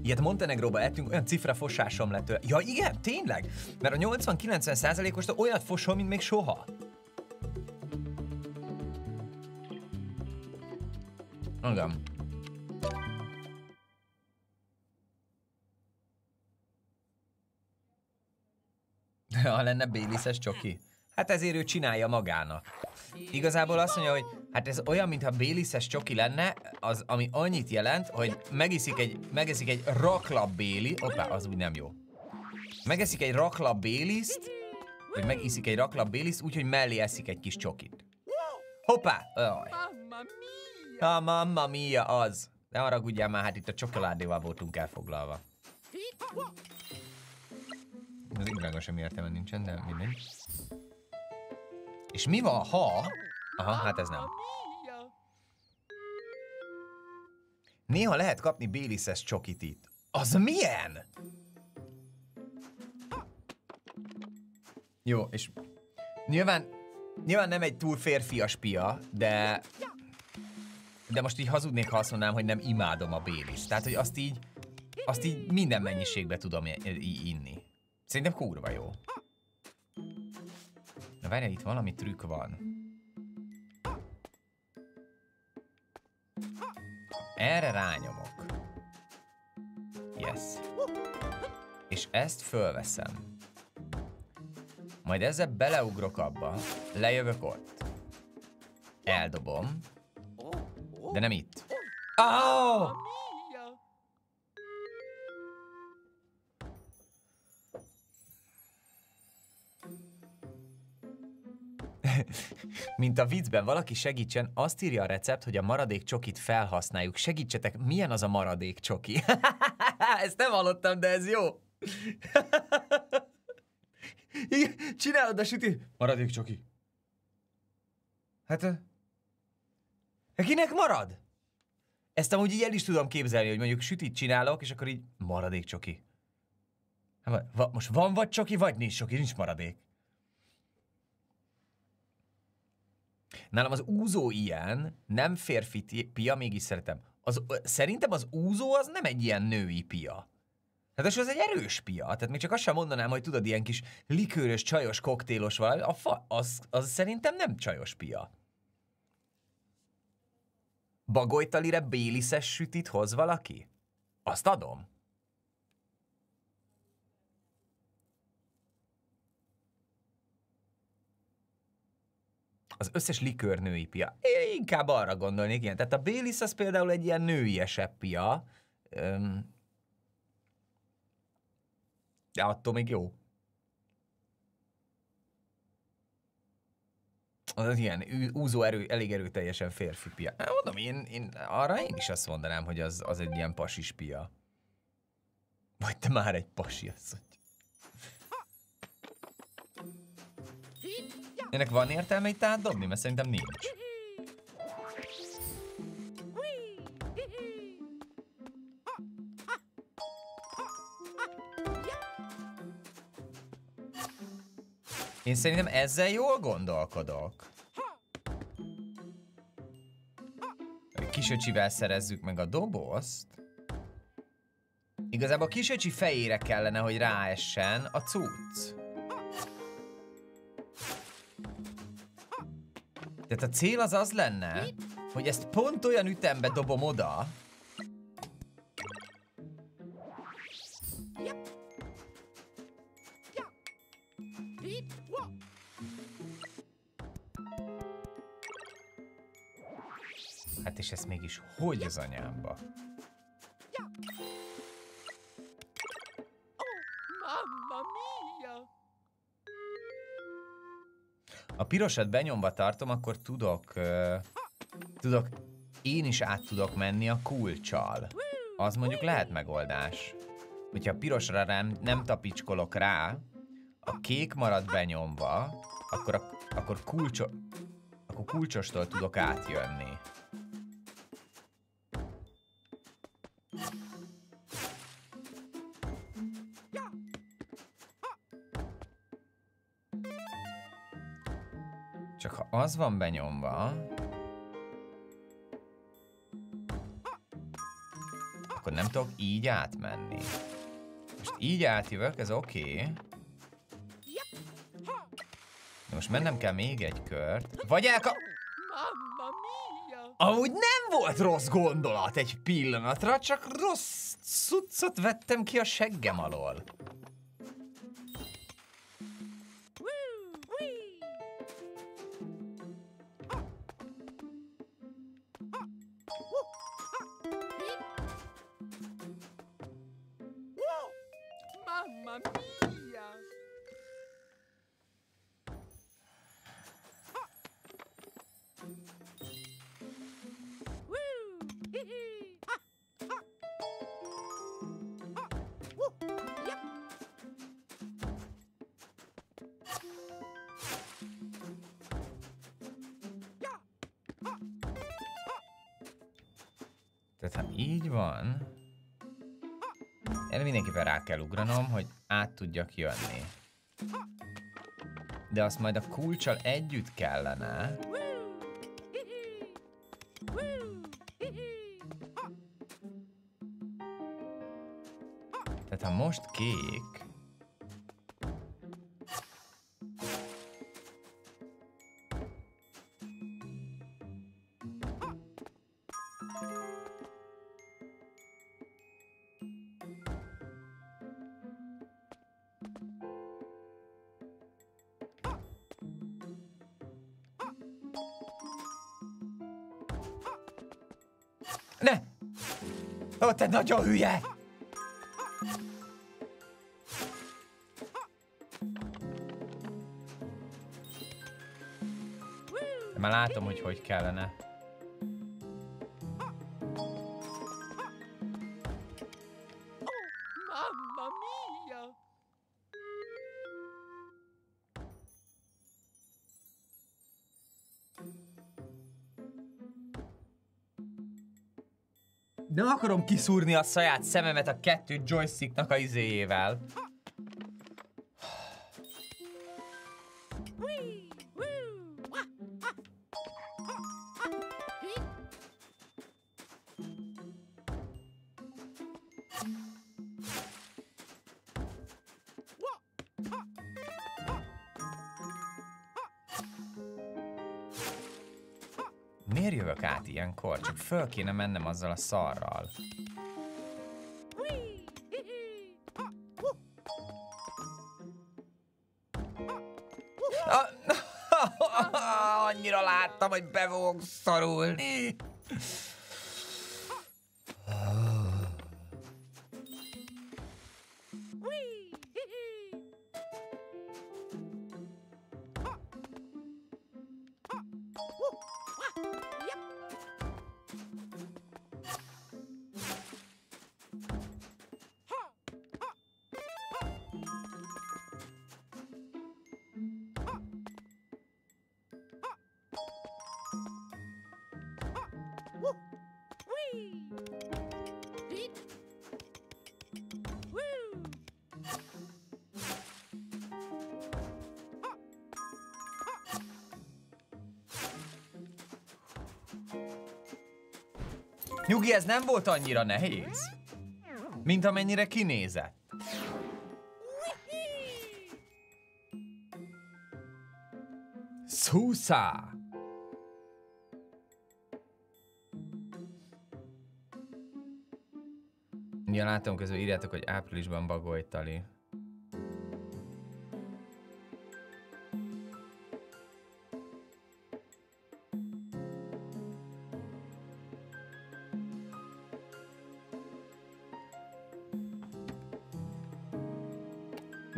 Ilyet Montenegróba ettünk, olyan cifra fosásom lett tőle. Ja igen, tényleg? Mert a 80-90 százalékos olyat fosom, mint még soha. Igen. <laughs> Ha lenne Baileys-es csoki. Hát ezért ő csinálja magának. Igazából azt mondja, hogy hát ez olyan, mintha Baileys-es csoki lenne, az, ami annyit jelent, hogy megiszik egy, megeszik egy raklap Bailey, hoppá, az úgy nem jó. Megeszik egy raklap baileys vagy megiszik egy raklap baileys úgyhogy mellé eszik egy kis csokit. Hoppá! Aj. Mia. Ha, mamma mia, az. Ne haragudjál már, hát itt a csokoládéval voltunk elfoglalva. Az igazán semmi értelme nincsen, de mindegy. És mi van, ha... Aha, hát ez nem. Néha lehet kapni Baileys-es csokit itt. Az milyen? Jó, és nyilván, nyilván nem egy túl férfias pia, de de most így hazudnék, ha azt mondanám, hogy nem imádom a Baileys. Tehát, hogy azt így, azt így minden mennyiségbe tudom inni. Szerintem kurva jó. Na várjál, itt valami trükk van. Erre rányomok. Yes. És ezt fölveszem. Majd ezzel beleugrok abba, lejövök ott. Eldobom, de nem itt. Oh! <laughs> Mint a viccben, valaki segítsen, azt írja a recept, hogy a maradék csokit felhasználjuk. Segítsetek, milyen az a maradék csoki? <laughs> Ezt nem hallottam, de ez jó. <laughs> Igen, Csinálod a süti. Maradék csoki. Hát... Kinek marad? Ezt amúgy így el is tudom képzelni, hogy mondjuk sütit csinálok, és akkor így maradék csoki. Hát, most van vagy csoki, vagy nincs csoki, nincs maradék. Nálam az úzó ilyen, nem férfi pia, mégis szeretem. Az, szerintem az úzó az nem egy ilyen női pia. Hát az egy erős pia. Tehát még csak azt sem mondanám, hogy tudod, ilyen kis likőrös, csajos, koktélos valami. A fa, az, az szerintem nem csajos pia. Bagolytalire béliszes sütit hoz valaki? Azt adom. Az összes likőr női pia. Én inkább arra gondolnék, ilyen. Tehát a Bélisz az például egy ilyen nőiesebb pia. Öm, de attól még jó. Az ilyen úzó erő, elég erőteljesen férfi pia. Hát Mondom, én, én, arra én is azt mondanám, hogy az, az egy ilyen pasis pia. Vagy te már egy pasi asszony. Ennek van értelme itt átdobni? Mert szerintem nincs. Én szerintem ezzel jól gondolkodok. Kisöcsivel szerezzük meg a dobozt. Igazából a kisöcsi fejére kellene, hogy ráessen a cucc. Tehát a cél az az lenne, hogy ezt pont olyan ütembe dobom oda, és ezt mégis hogy az anyámba? A pirosat benyomva tartom, akkor tudok, uh, tudok, én is át tudok menni a kulcsal. Az mondjuk lehet megoldás. Hogyha a pirosra nem, nem tapicskolok rá, a kék marad benyomva, akkor, a, akkor, kulcso, akkor kulcsostól tudok átjönni. Az van benyomva, akkor nem tudok így átmenni. Most így átjövök, ez oké. Okay. Most mennem kell még egy kört. Vagy elka... Amúgy nem volt rossz gondolat egy pillanatra, csak rossz cuccot vettem ki a seggem alól. Ha így van, erre mindenképpen rá kell ugranom, hogy át tudjak jönni. De azt majd a kulcsal együtt kellene. Tehát ha most kék, te nagyon hülye! Már látom, hogy hogy kellene. Akarom kiszúrni a saját szememet a kettő joysticknak a izéjével. Föl kéne mennem azzal a szarral. Ah, <laughs> Annyira láttam, hogy be fogok szarulni. Ez nem volt annyira nehéz, mint amennyire kinézett. Szúszá! Ja, látom közül írjátok, hogy áprilisban bagoly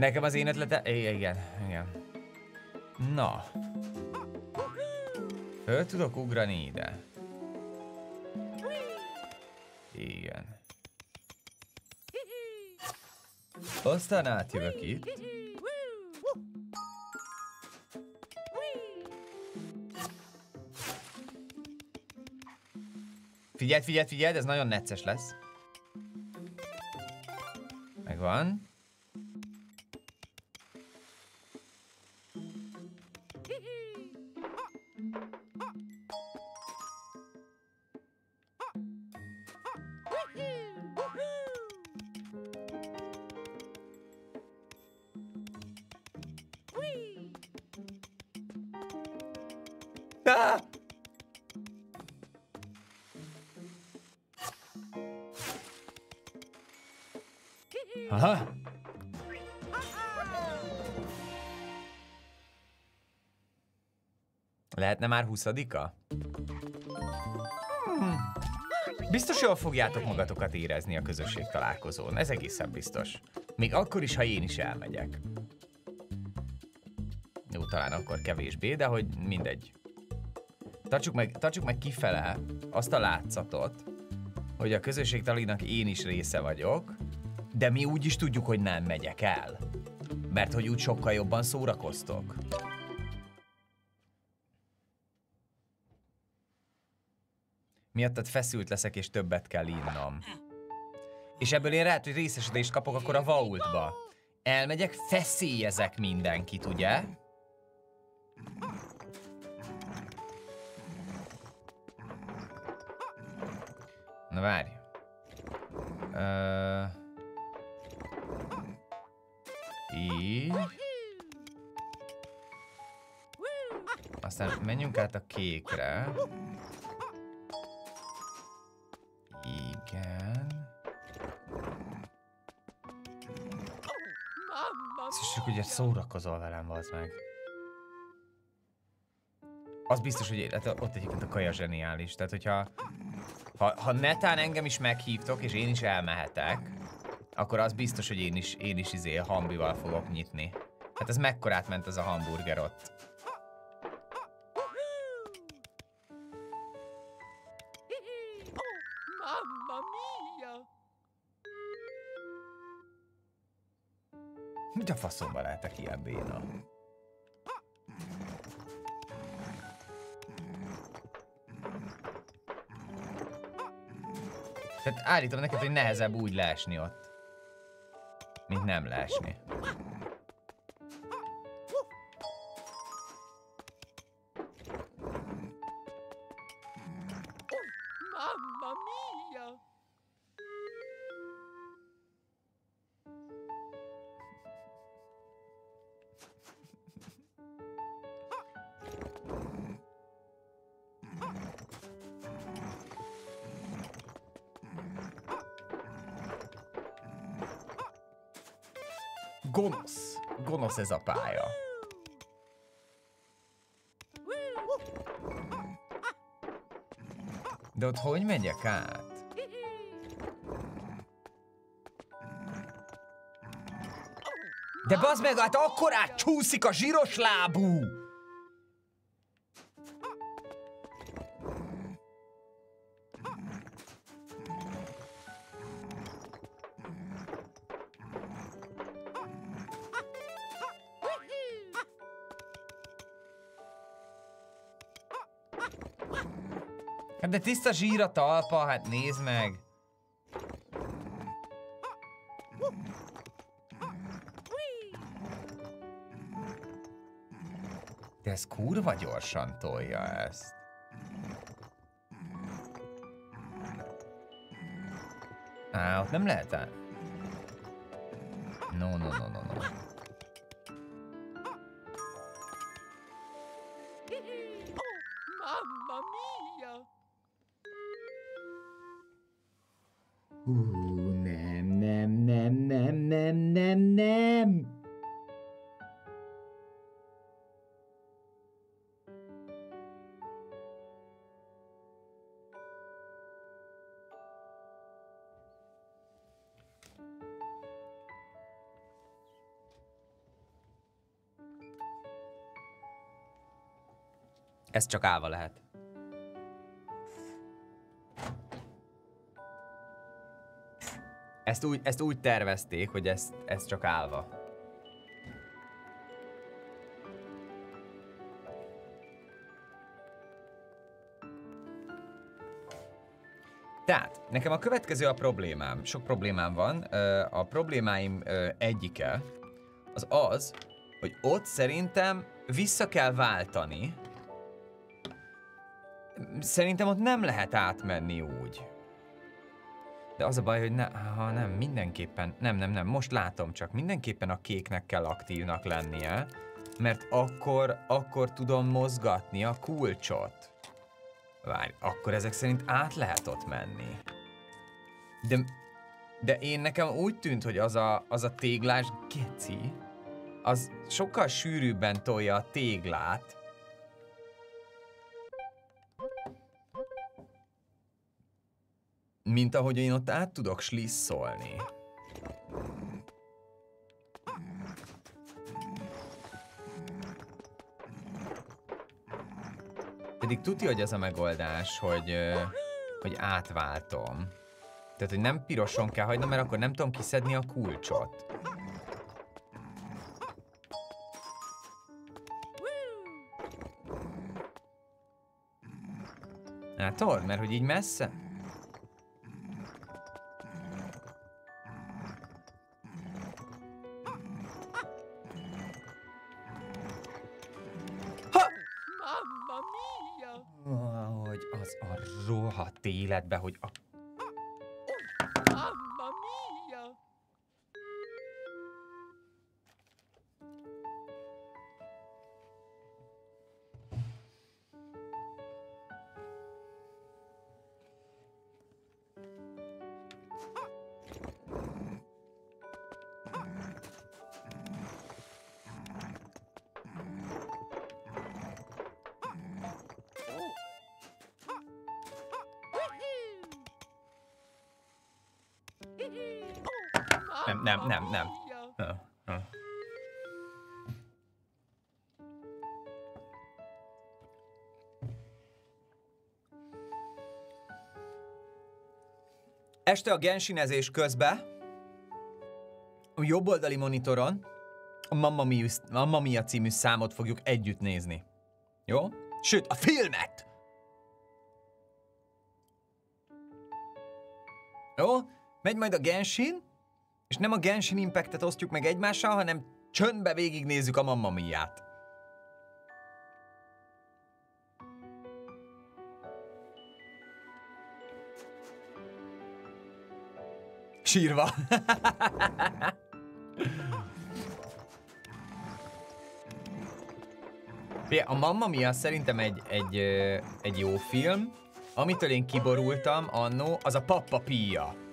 Nekem az én ötlete... Igen, igen. Na. Föl tudok ugrani ide. Igen. Aztán átjövök itt. Figyeld, figyeld, figyeld, ez nagyon necces lesz. Megvan. Már 20-a? Hmm. Biztos jól fogjátok magatokat érezni a közösség találkozón, ez egészen biztos. Még akkor is, ha én is elmegyek. Jó, talán akkor kevésbé, de hogy mindegy. Tartsuk meg, tartsuk meg kifele azt a látszatot, hogy a közösség talinak én is része vagyok, de mi úgy is tudjuk, hogy nem megyek el. Mert hogy úgy sokkal jobban szórakoztok. Miattad feszült leszek, és többet kell innom. És ebből én lehet, hogy részesedést kapok akkor a vaultba. Elmegyek, feszélyezek mindenkit, ugye? Na várj. Ö... Így. Aztán menjünk át a kékre. Ugye szórakozol velem, az meg. Az biztos, hogy hát ott egyébként a kaja zseniális. Tehát, hogyha Ha, ha netán engem is meghívtok, és én is elmehetek, akkor az biztos, hogy én is, én is izé hambival fogok nyitni. Hát ez mekkorát ment az a hamburger ott. Faszomba lehetek ilyen béna? Tehát állítom neked, hogy nehezebb úgy leesni ott, mint nem leesni. Gonosz. Gonosz ez a pálya. De ott hogy megyek át? De bazd meg, hát akkor átcsúszik a zsíros lábú! Hát de tiszta zsír a talpa, hát nézd meg! De ez kurva gyorsan tolja ezt. Á, ott nem lehet át. No, no, no, Ez csak állva lehet. Ezt úgy, ezt úgy tervezték, hogy ezt, ez csak állva. Tehát, nekem a következő a problémám. Sok problémám van. A problémáim egyike az az, hogy ott szerintem vissza kell váltani. Szerintem ott nem lehet átmenni úgy. De az a baj, hogy ne, ha nem, mindenképpen, nem, nem, nem, most látom csak, mindenképpen a kéknek kell aktívnak lennie, mert akkor, akkor tudom mozgatni a kulcsot. Várj, akkor ezek szerint át lehet ott menni. De, de én nekem úgy tűnt, hogy az a, az a téglás geci, az sokkal sűrűbben tolja a téglát, mint ahogy én ott át tudok slisszolni. Pedig tudja, hogy ez a megoldás, hogy, hogy átváltom. Tehát, hogy nem piroson kell hagynom, mert akkor nem tudom kiszedni a kulcsot. Látod? Mert hogy így messze... életbe, hogy a... nem, nem, nem, nem. Este a gensinezés közben a jobboldali monitoron a Mamma Mia, Mamma Mia című számot fogjuk együtt nézni. Jó? Sőt, a filmet! Jó? Megy majd a Genshin, és nem a Genshin Impactet osztjuk meg egymással, hanem csöndbe végignézzük a Mamma Mia-t. Sírva. <laughs> A Mamma Mia szerintem egy, egy, egy jó film. Amitől én kiborultam annó, az a Pappa Pia.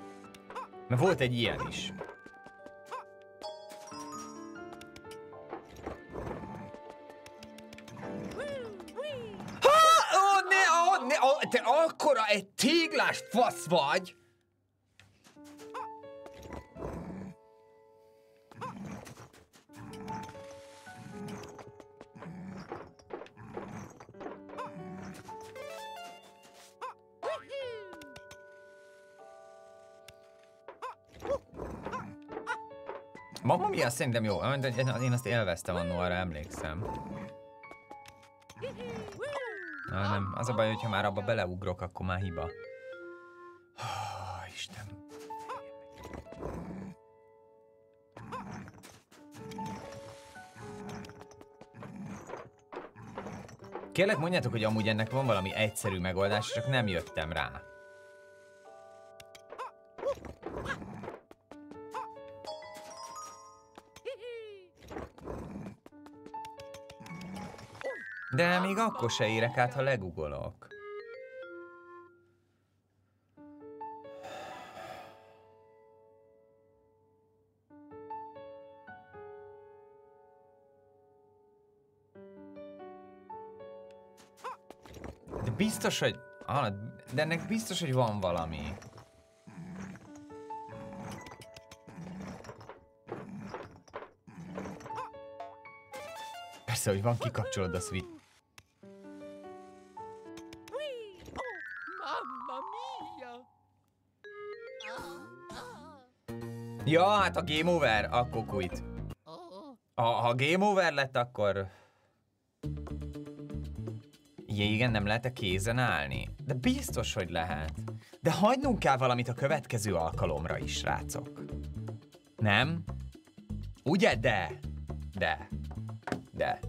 Mert volt egy ilyen is. Ha! Ó, ne, ó, ne, ó, te akkora egy téglás fasz vagy! Mia szerintem jó. Én azt élveztem annó, arra emlékszem. Na, nem. Az a baj, hogyha már abba beleugrok, akkor már hiba. Oh, Isten. Kérlek, mondjátok, hogy amúgy ennek van valami egyszerű megoldás, csak nem jöttem rá. De még akkor se érek át, ha legugolok. De biztos, hogy... De ennek biztos, hogy van valami. Persze, hogy van, kikapcsolod a switch. Ja, hát a game over, akkor quit. Ha, ha game over lett, akkor... Ja, igen, nem lehet a kézen állni? De biztos, hogy lehet. De hagynunk kell valamit a következő alkalomra is, srácok. Nem? Ugye? De. De. De.